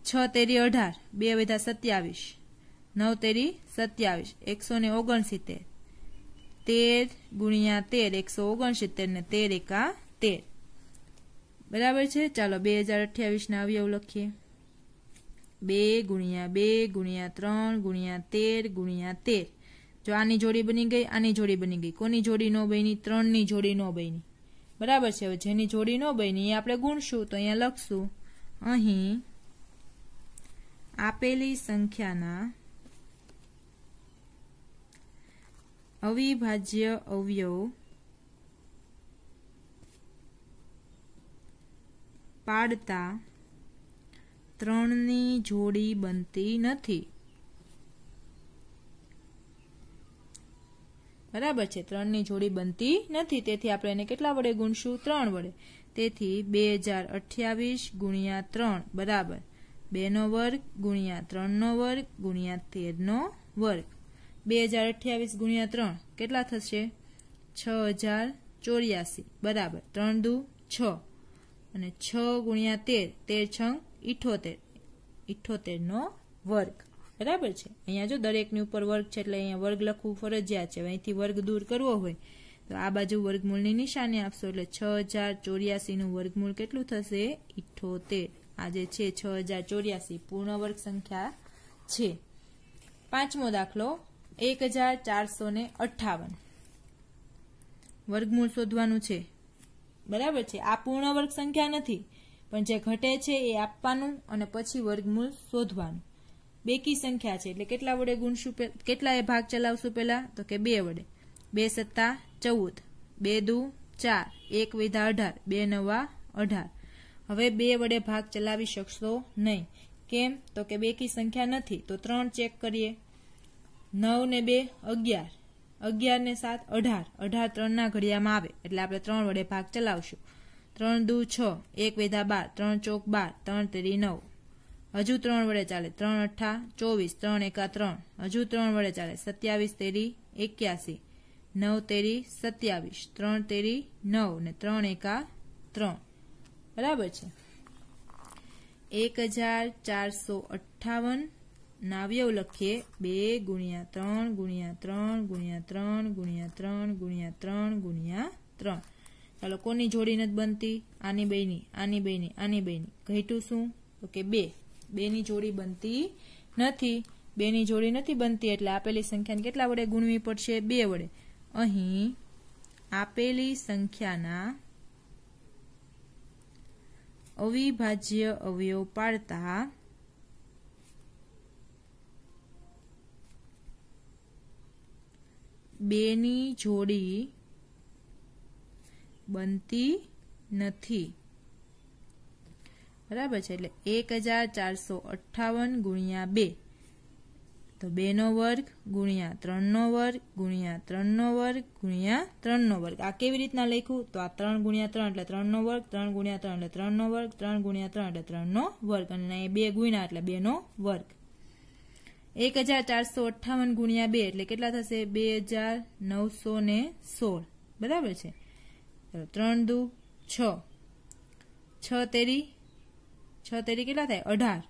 છ તેરી અઢાર. બે વધ્યા સત્યાવીસ. નવ તેરી સત્યાવીસ. એકસો ને ઓગણસિત્તેર. તેર ગુણ્યા તેર, એકસો ઓગણસિત્તેર ને તેર એકા તેર. બરાબર છે? ચાલો બે હજાર અઠ્યાવીસના અવયવ લખીએ. બે ગુણ્યા બે ગુણ્યા ત્રણ ગુણ્યા તેર ગુણ્યા તેર. જો આની જોડી બની ગઈ, આની જોડી બની ગઈ. કોની જોડી ન બની, ત્રણની જોડી ન બની. બરાબર છે? હવે જેની જોડી ન બની, એ આપણે ગુણશું. તો અહીંયા લખશું. અહીં આપેલી સંખ્યાના અવિભાજ્ય અવયવ પાડતા ત્રણની જોડી બનતી નથી. બરાબર છે, ત્રણની જોડી બનતી નથી. તેથી આપણે એને કેટલા વડે ગુણશું? ત્રણ વડે. તેથી બે હજાર અઠ્યાવીસ ગુણ્યા ત્રણ, બરાબર. બેનો વર્ગ ગુણ્યા ત્રણનો વર્ગ ગુણ્યા તેરનો વર્ગ. બે હજાર અઠ્યાવીસ ગુણ્યા ત્રણ, કેટલા થશે? છ હજાર ચોર્યાસી, બરાબર. ત્રણ દુ છ. અને છ ગુણ્યા તેર તેર છંગ ઇઠોતેર. ઇઠોતેરનો વર્ગ. બરાબર છે? અહીંયા જો દરેકની ઉપર વર્ગ છે એટલે અહીંયા વર્ગ લખવું ફરજિયાત છે. અહીંથી વર્ગ દૂર કરવો હોય, તો આ બાજુ વર્ગમૂળની નિશાની આપશો. એટલે છ હજાર ચોર્યાસીનું વર્ગમૂળ કેટલું થશે? ઇઠોતેર. આજે છે, છ હજાર ચોર્યાસી. પૂર્ણ વર્ગ સંખ્યા છે. પાંચમો દાખલો, એક હજાર ચારસો ને અઠ્ઠાવન. વર્ગમૂળ શોધવાનું છે. બરાબર છે? આ પૂર્ણ વર્ગ સંખ્યા નથી. પણ જે ઘટે છે એ આપવાનું અને પછી વર્ગમૂળ શોધવાનું. બેકી સંખ્યા છે. એટલે કેટલા વડે ગુણશું કેટલા એ ભાગ ચલાવશું પહેલા? તો કે બે વડે. બે સત્તા, ચૌદ. બે દુ, ચાર. એક વિધા અઢાર. બે નવા, અઢાર. હવે બે વડે ભાગ ચલાવી શકશો નહીં. કેમ? તો કે બેકી સંખ્યા નથી. તો ત્રણ ચેક કરીએ. નવ ને બે, અગિયાર. અગિયાર ને સાત, અઢાર. અઢાર ત્રણના ઘડિયામાં આવે. એટલે આપણે ત્રણ વડે ભાગ ચલાવશું. ત્રણ દુ, છ. એક વેધા બાર. ત્રણ ચોક બાર. ત્રણ તેરી નવ. હજુ ત્રણ વડે ચાલે. ત્રણ અઠ્ઠા, ચોવીસ, ત્રણ એકા ત્રણ. હજુ ત્રણ વડે ચાલે. સત્યાવીસ તેરી એક્યાસી. નવ તેરી સત્યાવીસ. ત્રણ તેરી નવ ને ત્રણ એકા ત્રણ. બરાબર છે? એક હજાર ચારસો અઠ્ઠાવન. નાવ્યવ લખીએ. બે ગુણ્યા ત્રણ ગુણ્યા ત્રણ ગુણ્યા ત્રણ ગુણ્યા ત્રણ ગુણ્યા ત્રણ ગુણ્યા ત્રણ. ચાલો, કોની જોડી નથી બનતી? આની બેની આની બેની આની બેની ઘટ્યું શું? તો કે બે. બેની જોડી બનતી નથી. બેની જોડી નથી બનતી એટલે આપેલી સંખ્યાને કેટલા વડે ગુણવી પડશે? બે વડે. અહીં આપેલી સંખ્યાના અવિભાજ્ય અવયવ પાડતા બેની જોડી બનતી નથી. બરાબર છે? એટલે એક હજાર ચારસો અઠ્ઠાવન ગુણ્યા બે. તો બેનો વર્ગ ગુણ્યા ત્રણનો વર્ગ ગુણ્યા ત્રણનો વર્ગ ગુણ્યા ત્રણનો વર્ગ. આ કેવી રીતના લખ્યું? તો આ ત્રણ ગુણ્યા ત્રણ એટલે ત્રણનો વર્ગ, ત્રણ ગુણ્યા ત્રણ એટલે ત્રણનો વર્ગ, ત્રણ ગુણ્યા ત્રણ એટલે ત્રણનો વર્ગ. અને એ બે ગુણ્યા એટલે બેનો વર્ગ. એક હજાર ચારસો અઠ્ઠાવન ગુણ્યા બે એટલે કેટલા થશે? બે હજાર નવસો ને સોળ. બરાબર છે? ત્રણ દુ છ. છ તેરી છ તેરી કેટલા થાય? અઢાર.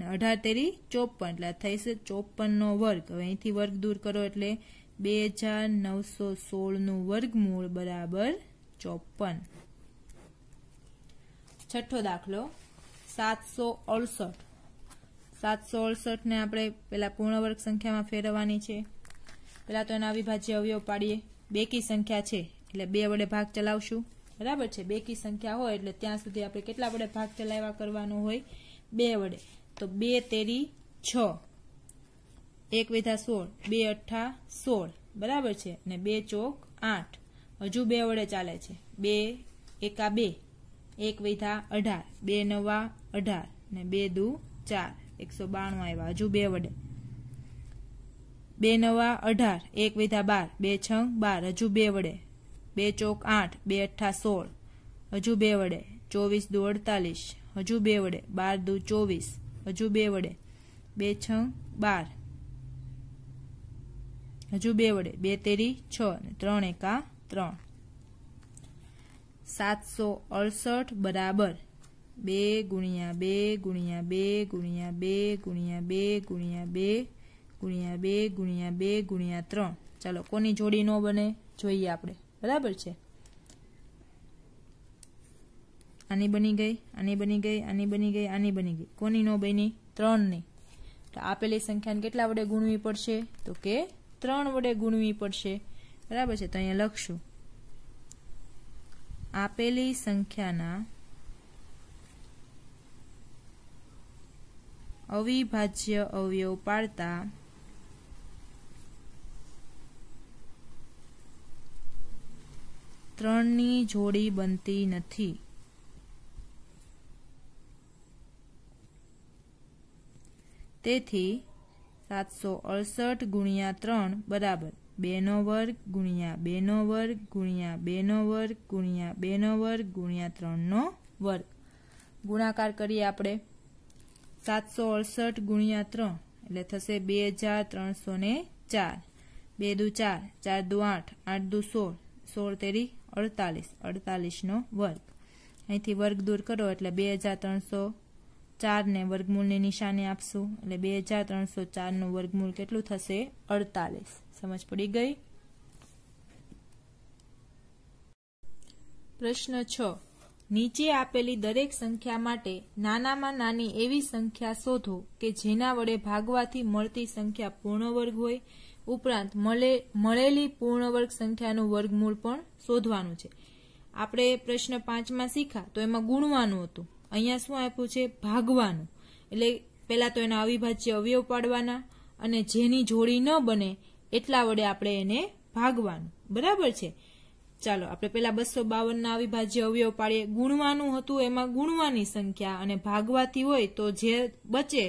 ને અઢાર તેરી ચોપન, એટલે થઈશે ચોપનનો વર્ગ. હવે અહીંથી વર્ગ દૂર કરો એટલે બે હજાર નવસો સોળનું વર્ગમૂળ બરાબર ચોપન. છઠ્ઠો દાખલો, સાતસો અડસઠ. સાતસો અડસઠને આપણે પેલા પૂર્ણ વર્ગ સંખ્યામાં ફેરવવાની છે. પેલા તો એના અવિભાજ્ય અવયવ પાડીએ. બેકી સંખ્યા છે, એટલે બે વડે ભાગ ચલાવશું. બરાબર છે? બેકી સંખ્યા હોય એટલે ત્યાં સુધી આપણે કેટલા વડે ભાગ ચલાવવા કરવાનો હોય? બે વડે. તો બે તેરી છ. એક વિધા સોળ. બે અઠ્ઠા સોળ. બરાબર છે? અને બે ચોક આઠ. હજુ બે વડે ચાલે છે. બે એકા બે. એક વિધા અઢાર. બે નવા અઢાર. ને બે દુ ચાર. એકસો બાણું આવ્યા. હજુ બે વડે. બે નવા અઢાર. એક વિધા બાર. બે છ બાર. હજુ બે વડે. બે ચોક આઠ બે અઠ્ઠા સોળ. હજુ બે વડે, ચોવીસ દુ અડતાલીસ. હજુ બે વડે, બાર દુ ચોવીસ. હજુ બે વડે, બે છ, બાર. હજુ બે વડે, બે તેરી, છ અને ત્રણ એકા ત્રણ. સાતસો અડસઠ બરાબર. બે ગુણ્યા બે ગુણ્યા બે ગુણ્યા બે ગુણ્યા બે ગુણ્યા બે ગુણ્યા બે ગુણ્યા બે ગુણ્યા ત્રણ. ચાલો, કોની જોડી ન બને? જોઈએ આપણે. બરાબર છે? આની બની ગઈ, આની બની ગઈ, આની બની ગઈ, આની બની ગઈ. કોની નો બની? ત્રણની. તો આપેલી સંખ્યાને કેટલા વડે ગુણવી પડશે? તો કે ત્રણ વડે ગુણવી પડશે. બરાબર છે? તો અહીંયા લખશું. આપેલી સંખ્યાના અવિભાજ્ય અવયવ પાડતા ત્રણની જોડી બનતી નથી. તેથી સાતસો અડસઠ ગુણ્યા ત્રણ બરાબર બેનો વર્ગ ગુણ્યા બેનો વર્ગ ગુણ્યા બેનો વર્ગ ગુણ્યા બેનો વર્ગ ગુણ્યા ત્રણનો વર્ગ. ગુણાકાર કરીએ આપણે. સાતસો અડસઠ ગુણ્યા ત્રણ એટલે થશે બે હજાર ત્રણસો ને ચાર. બે દુ ચાર ચાર દુ આઠ આઠ દુ સોળ. સોળ તેરી અડતાલીસ, અડતાલીસનો વર્ગ. અહીંથી વર્ગ દૂર કરો એટલે બે ચારને વર્ગમૂળની નિશાની આપશું. એટલે બે હજાર ત્રણસો ચારનું વર્ગમૂળ કેટલું થશે? અડતાલીસ. સમજ પડી ગઈ? પ્રશ્ન છ. નીચે આપેલી દરેક સંખ્યા માટે નાનામાં નાની એવી સંખ્યા શોધો કે જેના વડે ભાગવાથી મળતી સંખ્યા પૂર્ણ વર્ગ હોય. ઉપરાંત મળેલી પૂર્ણ વર્ગ સંખ્યાનું વર્ગમૂળ પણ શોધવાનું છે. આપણે પ્રશ્ન પાંચમાં શીખા તો એમાં ગુણવાનું હતું. અહીંયા શું આપ્યું છે? ભાગવાનું. એટલે પહેલાં તો એના અવિભાજ્ય અવયવ પાડવાના અને જેની જોડી ન બને એટલા વડે આપણે એને ભાગવાનું. બરાબર છે? ચાલો, આપણે પેલા બસો બાવનના અવિભાજ્ય અવયવ પાડીએ. ગુણવાનું હતું, એમાં ગુણવાની સંખ્યા અને ભાગવાથી હોય તો જે બચે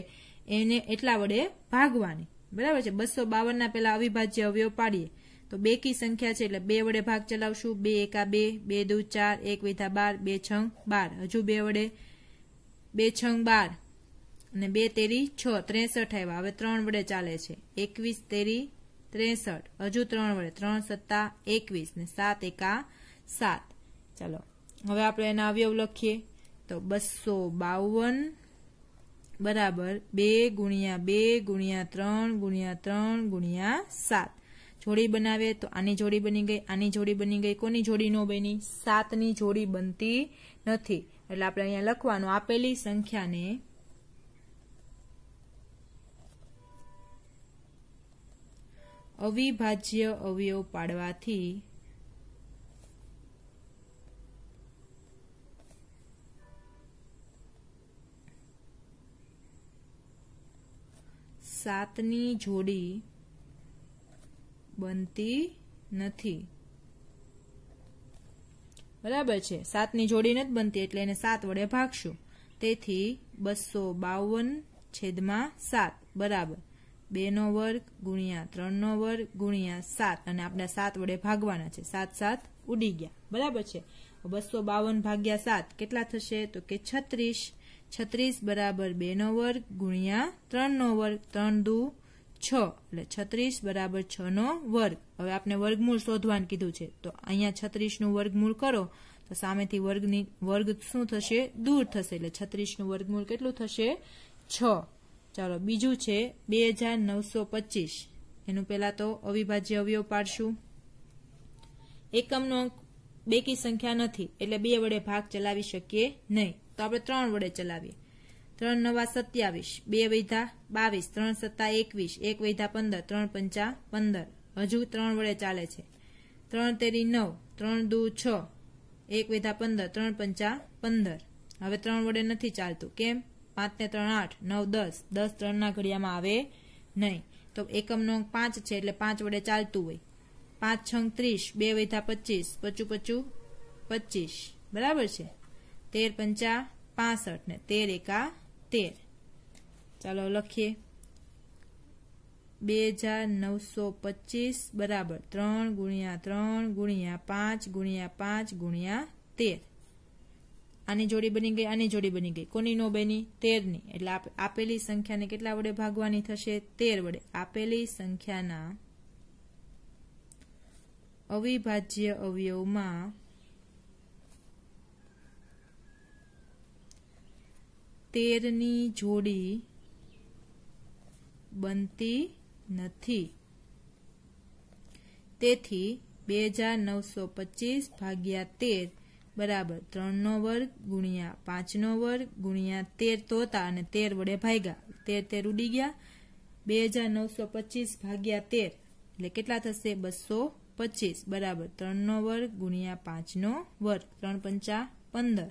એને એટલા વડે ભાગવાની. બરાબર છે? બસો બાવનના પેલા અવિભાજ્ય અવયવ પાડીએ. તો બે કી સંખ્યા છે એટલે બે વડે ભાગ ચલાવશું. બે એકા બે બે દુ ચાર, એક વિધા બાર, બે છંગ બાર. હજુ બે વડે, બે છંગ બાર. અને બે તેરી છ, ત્રેસઠ આવ્યા. હવે ત્રણ વડે ચાલે છે. એકવીસ તેરી ત્રેસઠ. હજુ ત્રણ વડે. ત્રણ સત્તા એકવીસ ને સાત એકા સાત. ચાલો, હવે આપણે એના અવયવ લખીએ. તો બસો બાવન બરાબર. બે ગુણ્યા બે ગુણ્યા ત્રણ ગુણ્યા ત્રણ ગુણ્યા સાત. જોડી બનાવે તો આની જોડી બની ગઈ, આની જોડી બની ગઈ. કોની જોડી નો બની? સાતની જોડી બનતી નથી. એટલે આપણે અહીંયા લખવાનું, આપેલી સંખ્યાને અવિભાજ્ય અવયવ પાડવાથી સાતની જોડી બનતી નથી. બરાબર છે. સાતની જોડી નથી બનતી એટલે એને સાત વડે ભાગશું. તેથી બસો બાવન છેદમાં સાત. બરાબર. બેનો વર્ગ ગુણ્યા ત્રણનો વર્ગ ગુણ્યા સાત. અને આપણે સાત વડે ભાગવાના છે. સાત સાત ઉડી ગયા. બરાબર છે. બસો બાવન ભાગ્યા સાત. કેટલા થશે? તો કે છત્રીસ છત્રીસ બરાબર બેનો વર્ગ ગુણ્યા ત્રણનો વર્ગ ત્રણ દુ છ. એટલે છત્રીસ બરાબર છ નો વર્ગ. હવે આપણે વર્ગમૂળ શોધવાનું કીધું છે. તો અહીંયા છત્રીસનું વર્ગમૂળ કરો. તો સામેથી વર્ગની, વર્ગ શું થશે? દૂર થશે. એટલે છત્રીસનું વર્ગમૂળ કેટલું થશે? છ. ચાલો, બીજું છે બે હજાર નવસો પચીસ. એનું પેલા તો અવિભાજ્ય અવયવ પાડશું. એકમનો બેકી સંખ્યા નથી. એટલે બે વડે ભાગ ચલાવી શકીએ નહીં. તો આપણે ત્રણ વડે ચલાવીએ. ત્રણ નવા સત્યાવીસ, બે વૈધા બાવીસ, ત્રણ સત્તા એકવીસ, એક વૈધા પંદર, ત્રણ પંચા પંદર. હજુ ત્રણ વડે ચાલે છે. ત્રણ તેરી નવ, ત્રણ દુ છ, એક વૈધા પંદર, ત્રણ પંચા પંદર. હવે ત્રણ વડે નથી ચાલતું. કેમ? પાંચ ને ત્રણ આઠ, નવ દસ. દસ ત્રણના ઘડિયામાં આવે નહીં. તો એકમનો અંક પાંચ છે એટલે પાંચ વડે ચાલતું હોય. પાંચ છંગ ત્રીસ, બે વૈધા પચીસ, પચું પચું પચીસ. બરાબર છે? તેર પંચા પાસઠ ને તેર એકા તેર. ચાલો લખીએ. બે હજાર નવસો પચીસ બરાબર ત્રણ ગુણ્યા ત્રણ ગુણ્યા પાંચ ગુણ્યા પાંચ ગુણ્યા તેર. આની જોડી બની ગઈ, આની જોડી બની ગઈ. કોની નો બની? તેરની. એટલે આપેલી સંખ્યાને કેટલા વડે ભાગવાની થશે? તેર વડે. આપેલી સંખ્યાના અવિભાજ્ય અવયવમાં તેરની જોડી બનતી નથી. તેથી બે હજાર નવસો પચીસ ભાગ્યા તેર બરાબર ત્રણનો વર્ગ ગુણ્યા પાંચનો વર્ગ ગુણ્યા તેર તોતા અને તેર વડે ભાગ્યા. તેર તેર ઉડી ગયા. બે હજાર નવસો પચીસ ભાગ્યા તેર એટલે કેટલા થશે? બસો પચીસ. બરાબર ત્રણનો વર્ગ ગુણ્યા પાંચનો વર્ગ. ત્રણ પંચા પંદર.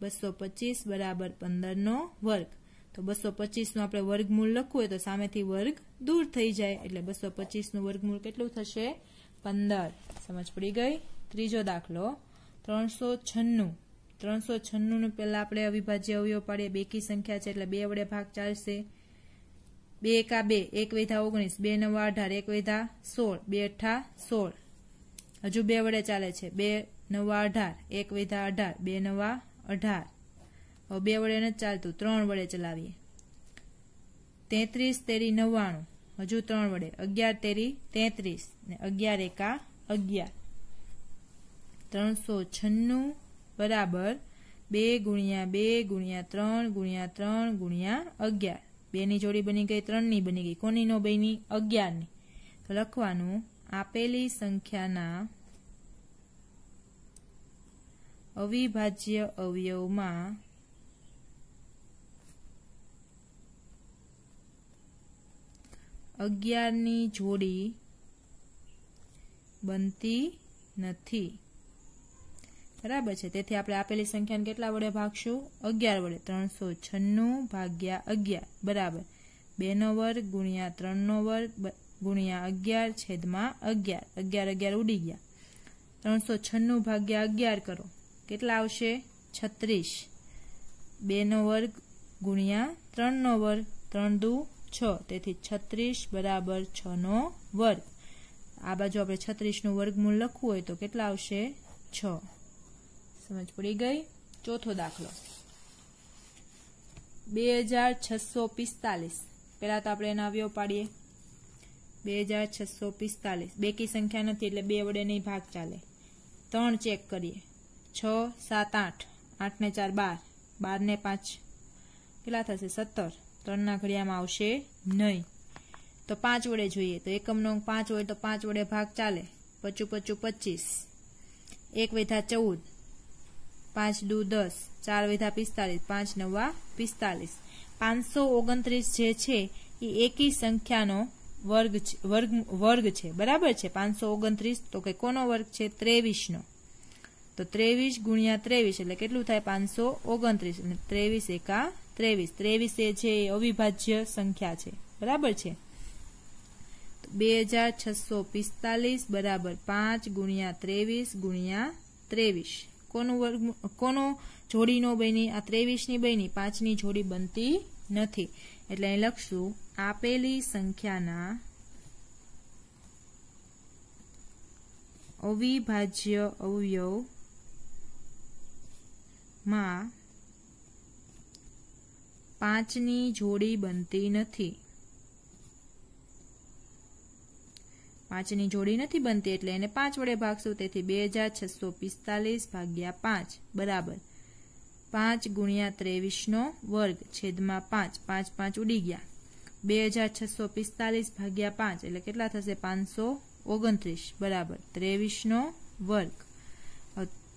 બસો પચીસ બરાબર પંદરનો વર્ગ. તો બસો પચીસનું આપણે વર્ગમૂળ લખવું હોય તો સામેથી વર્ગ દૂર થઈ જાય. એટલે બસો પચીસનું વર્ગમૂળ કેટલું થશે? પંદર. સમજ પડી ગઈ? ત્રીજો દાખલો. ત્રણસો છન્નું. ત્રણસો છન્નું પહેલાં આપણે અવિભાજ્ય અવયવ પાડીએ. બેકી સંખ્યા છે એટલે બે વડે ભાગ ચાલશે. બે એકા બે. એક વેધા ઓગણીસ. બે નવા અઢાર. એક વેધા સોળ. બે અઠા સોળ. હજુ બે વડે ચાલે છે. બે નવા અઢાર. એક વેધા અઢાર. બે નવા અઢાર. હવે બે વડે નથી ચાલતું, ત્રણ વડે ચલાવીએ. તેત્રીસ તેરી નવ્વાણું, હજુ ત્રણ વડે. અગિયાર તેરી તેત્રીસ ને અગિયાર એકા અગિયાર. ત્રણસો છન્નું બરાબર બે ગુણ્યા બે ગુણ્યા ત્રણ ગુણ્યા ત્રણ ગુણ્યા અગિયાર. બેની જોડી બની ગઈ, ત્રણની બની ગઈ. કોની નો બની? અગિયારની. તો લખવાનું, આપેલી સંખ્યાના અવિભાજ્ય અવયવમાં અગિયારની જોડી બનતી નથી. બરાબર છે. તેથી આપણે આપેલી સંખ્યાને કેટલા વડે ભાગશું? અગિયાર વડે. ત્રણસો છન્નું ભાગ્યા અગિયાર. બરાબર. બેનો વર્ગ ગુણ્યા ત્રણનો વર્ગ ગુણ્યા અગિયાર છેદમાં અગિયાર. અગિયાર અગિયાર ઉડી ગયા. ત્રણસો છન્નું ભાગ્યા અગિયાર કરો. કેટલા આવશે? છત્રીસ. બે નો વર્ગ ગુણ્યા ત્રણનો વર્ગ ત્રણ દુ છ. તેથી છત્રીસ બરાબર છ નો વર્ગ. આ બાજુ આપણે છત્રીસનું વર્ગમૂળ લખવું હોય તો કેટલા આવશે? છ. સમજ પડી ગઈ? ચોથો દાખલો. બે હજાર છસો પિસ્તાલીસ પહેલાં તો આપણે એના અવયવ પાડીએ. બે હજાર છસો પિસ્તાલીસ બેકી સંખ્યા નથી એટલે બે વડે નહીં ભાગ ચાલે. ત્રણ ચેક કરીએ. છ, સાત, આઠ. આઠ ને ચાર, બાર. બાર ને પાંચ. કેટલા થશે? સત્તર. ત્રણના ઘડિયામાં આવશે નહીં. તો પાંચ વડે જોઈએ. તો એકમનો પાંચ હોય તો પાંચ વડે ભાગ ચાલે. પચું પચું, પચીસ. એક વૈધા ચૌદ. પાંચ દુ દસ. ચાર વૈધા પિસ્તાલીસ. પાંચ નવા પિસ્તાલીસ. પાંચસો ઓગણત્રીસ જે છે, એ એકી સંખ્યાનો વર્ગ વર્ગ વર્ગ છે. બરાબર છે? પાંચસો ઓગણત્રીસ. તો કે કોનો વર્ગ છે? ત્રેવીસનો. તો ત્રેવીસ ગુણ્યા ત્રેવીસ એટલે કેટલું થાય? પાંચસો ઓગણત્રીસ અને ત્રેવીસ એકા ત્રેવીસ. ત્રેવીસ એ છે એ અવિભાજ્ય સંખ્યા છે. બરાબર છે? બે હજાર છસો પિસ્તાલીસ બરાબર પાંચ ગુણ્યા ત્રેવીસ ગુણ્યા ત્રેવીસ. કોનું વર્ગ કોનો જોડીનો બની? આ ત્રેવીસની બની. પાંચની જોડી બનતી નથી. એટલે અહીં લખશું, આપેલી સંખ્યાના અવિભાજ્ય અવયવમાં પાંચની જોડી બનતી નથી. પાંચની જોડી નથી બનતી એટલે એને પાંચ વડે ભાગશું, તેથી બે હજાર છસો પિસ્તાલીસ ભાગ્યા પાંચ, બરાબર. પાંચ ગુણ્યા ત્રેવીસનો વર્ગ છેદમાં પાંચ પાંચ પાંચ ઉડી ગયા. બે હજાર છસો પિસ્તાલીસ ભાગ્યા પાંચ એટલે કેટલા થશે? પાંચસો ઓગણત્રીસ, બરાબર. ત્રેવીસનો વર્ગ.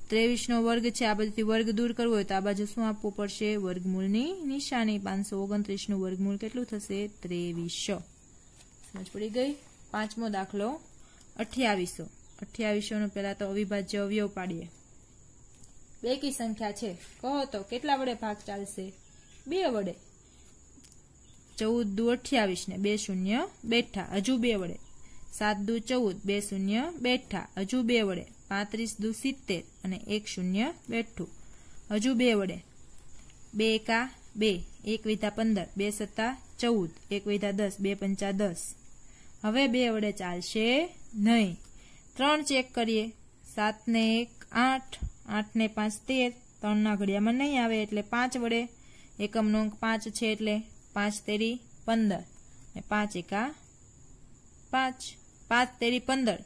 ત્રેવીસનો વર્ગ છે, આ બાજુથી વર્ગ દૂર કરવો હોય તો આ બાજુ શું આપવું પડશે? વર્ગમૂળની નિશાની, પાંચસો ઓગણત્રીસનું વર્ગમૂળ કેટલું થશે? ત્રેવીસો. સમજ પડી ગઈ? પાંચમો દાખલો, અઠ્યાવીસો. અઠ્યાવીસો નો પેલા તો અવિભાજ્ય અવયવ પાડીએ. બેકી સંખ્યા છે? કહો તો કેટલા વડે ભાગ ચાલશે? બે વડે. ચૌદ દુ અઠ્યાવીસ ને બે શૂન્ય બેઠા. હજુ બે વડે. સાત દુ ચૌદ, બે શૂન્ય બેઠા. હજુ બે વડે. પાંત્રીસ દુ સિત્તેર અને એક શૂન્ય બેઠું. હજુ બે વડે. બે એકા, બે. એક વિધા પંદર, બે સત્તા ચૌદ. એક વિધા દસ, બે પંચા દસ. હવે બે વડે ચાલશે નહીં. ત્રણ ચેક કરીએ. સાત ને એક, આઠ. આઠ ને પાંચ, તેર. ત્રણના ઘડિયામાં નહીં આવે એટલે પાંચ વડે. એકમનો અંક પાંચ છે એટલે પાંચ તેરી પંદર. ને પાંચ એકા પાંચ. પાંચ તેરી પંદર.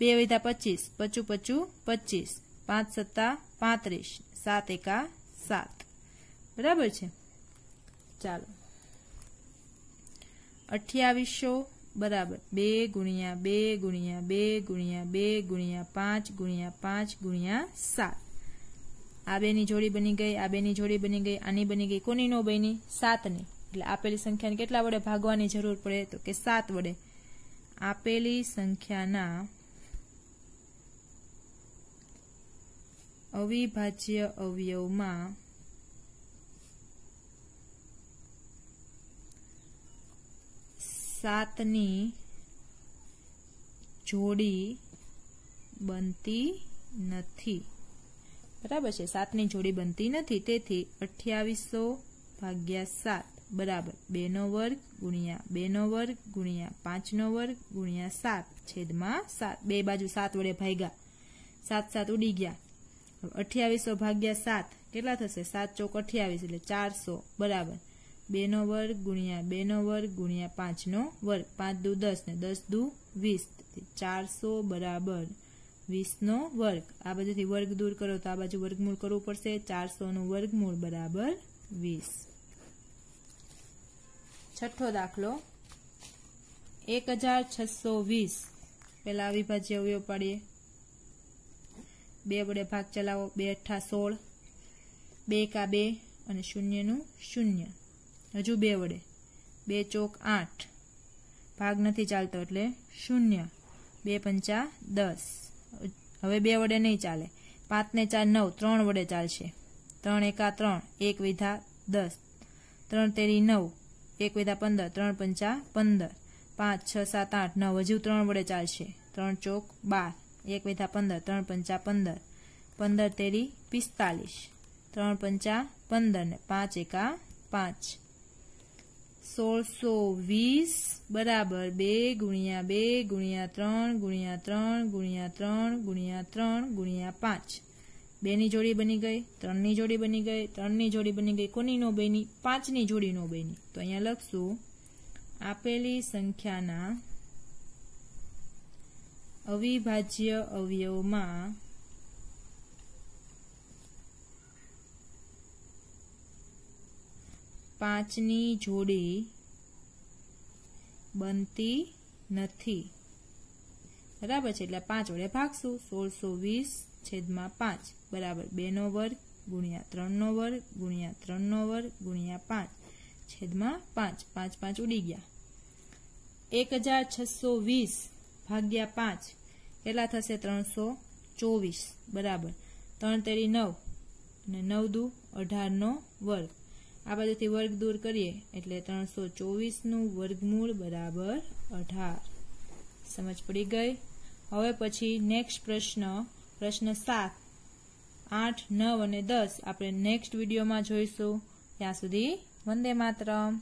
બે વિધા પચીસ, પચું પચું પચીસ, પાંચ સત્તા પાંત્રીસ, સાત એકા સાત. બરાબર છે? ચાલો. અઠ્યાવીસો, બરાબર. બે ગુણ્યા બે ગુણ્યા બે ગુણ્યા બે ગુણ્યા પાંચ ગુણ્યા પાંચ ગુણ્યા સાત. આ બેની જોડી બની ગઈ, આ બેની જોડી બની ગઈ, આની બની ગઈ. કોની નો બની? સાતની. એટલે આપેલી સંખ્યાને કેટલા વડે ભાગવાની જરૂર પડે? તો કે સાત વડે. આપેલી સંખ્યાના અવિભાજ્ય અવયવમાં સાતની જોડી બનતી નથી. બરાબર છે? સાતની જોડી બનતી નથી. તેથી અઠ્યાવીસો ભાગ્યા સાત, બરાબર. બેનો વર્ગ ગુણ્યા બેનો વર્ગ ગુણ્યા પાંચનો વર્ગ ગુણ્યા સાત, છેદમાં સાત. બે બાજુ સાત વડે ભાગ્યા. સાત સાત ઉડી ગયા. અઠ્યાવીસો ભાગ્યા સાત, કેટલા થશે? સાત ચોક અઠ્યાવીસ એટલે ચારસો, બરાબર. બેનો વર્ગ ગુણ્યા બેનો વર્ગ ગુણ્યા પાંચનો વર્ગ. પાંચ દુ દસ ને દસ દુ વીસ. ચારસો બરાબર વીસનો વર્ગ. આ બાજુથી વર્ગ દૂર કરો તો આ બાજુ વર્ગમૂળ કરવું પડશે. ચારસોનું વર્ગમૂળ બરાબર વીસ. છઠ્ઠો દાખલો. એક હજાર છસો વીસ. પેલા અવિભાજ્ય અવયવ પાડીએ. બે વડે ભાગ ચલાવો, બે અઠ્ઠા સોળ, બે કા બે અને શૂન્યનું શૂન્ય. હજુ બે વડે. બે ચોક આઠ. ભાગ નથી ચાલતો એટલે શૂન્ય. બે પંચા દસ. હવે બે વડે નહીં ચાલે. પાંચ ને ચાર નવ, ત્રણ વડે ચાલશે. ત્રણ એકા ત્રણ, એક વિધા દસ. ત્રણ તેરી નવ, એક વિધા પંદર, ત્રણ પંચા પંદર. પાંચ, છ, સાત, આઠ, નવ, હજુ ત્રણ વડે ચાલશે. ત્રણ ચોક બાર. એક વેધા પંદર, ત્રણ પંચા પંદર. પંદર તેરી પિસ્તાલીસ. ત્રણ પંચા પંદર ને પાંચ એકા પાંચ. સોળસો વીસ બરાબર બે ગુણ્યા બે ગુણ્યા ત્રણ ગુણ્યા ત્રણ ગુણ્યા ત્રણ ગુણ્યા ત્રણ ગુણ્યા પાંચ. બેની જોડી બની ગઈ, ત્રણની જોડી બની ગઈ, ત્રણની જોડી બની ગઈ, કોની નો બની? પાંચની જોડી નો બની. તો અહીંયા લખશું, આપેલી સંખ્યાના અવિભાજ્ય અવયવમાં પાંચની જોડી બનતી નથી. બરાબર છે, એટલે પાંચ વડે ભાગશું. સોળસો વીસ છેદમાં પાંચ, બરાબર બેનો વર્ગ ગુણ્યા ત્રણનો વર્ગ ગુણ્યા ત્રણનો વર્ગ ગુણ્યા પાંચ, છેદમાં પાંચ. પાંચ પાંચ ઉડી ગયા. એક હજાર છસો વીસ ભાગ્યા પાંચ. કેટલા થશે? ત્રણસો ચોવીસ. બરાબર. ત્રણ તેરી નવ. અને નવ દુ અઢારનો વર્ગ. આ બાજુથી વર્ગ દૂર કરીએ. એટલે ત્રણસો ચોવીસનું વર્ગમૂળ બરાબર અઢાર. સમજ પડી ગઈ? હવે પછી નેક્સ્ટ પ્રશ્ન. પ્રશ્ન સાત. આઠ, નવ અને દસ આપણે નેક્સ્ટ વિડીયોમાં જોઈશું. ત્યાં સુધી વંદે માતરમ.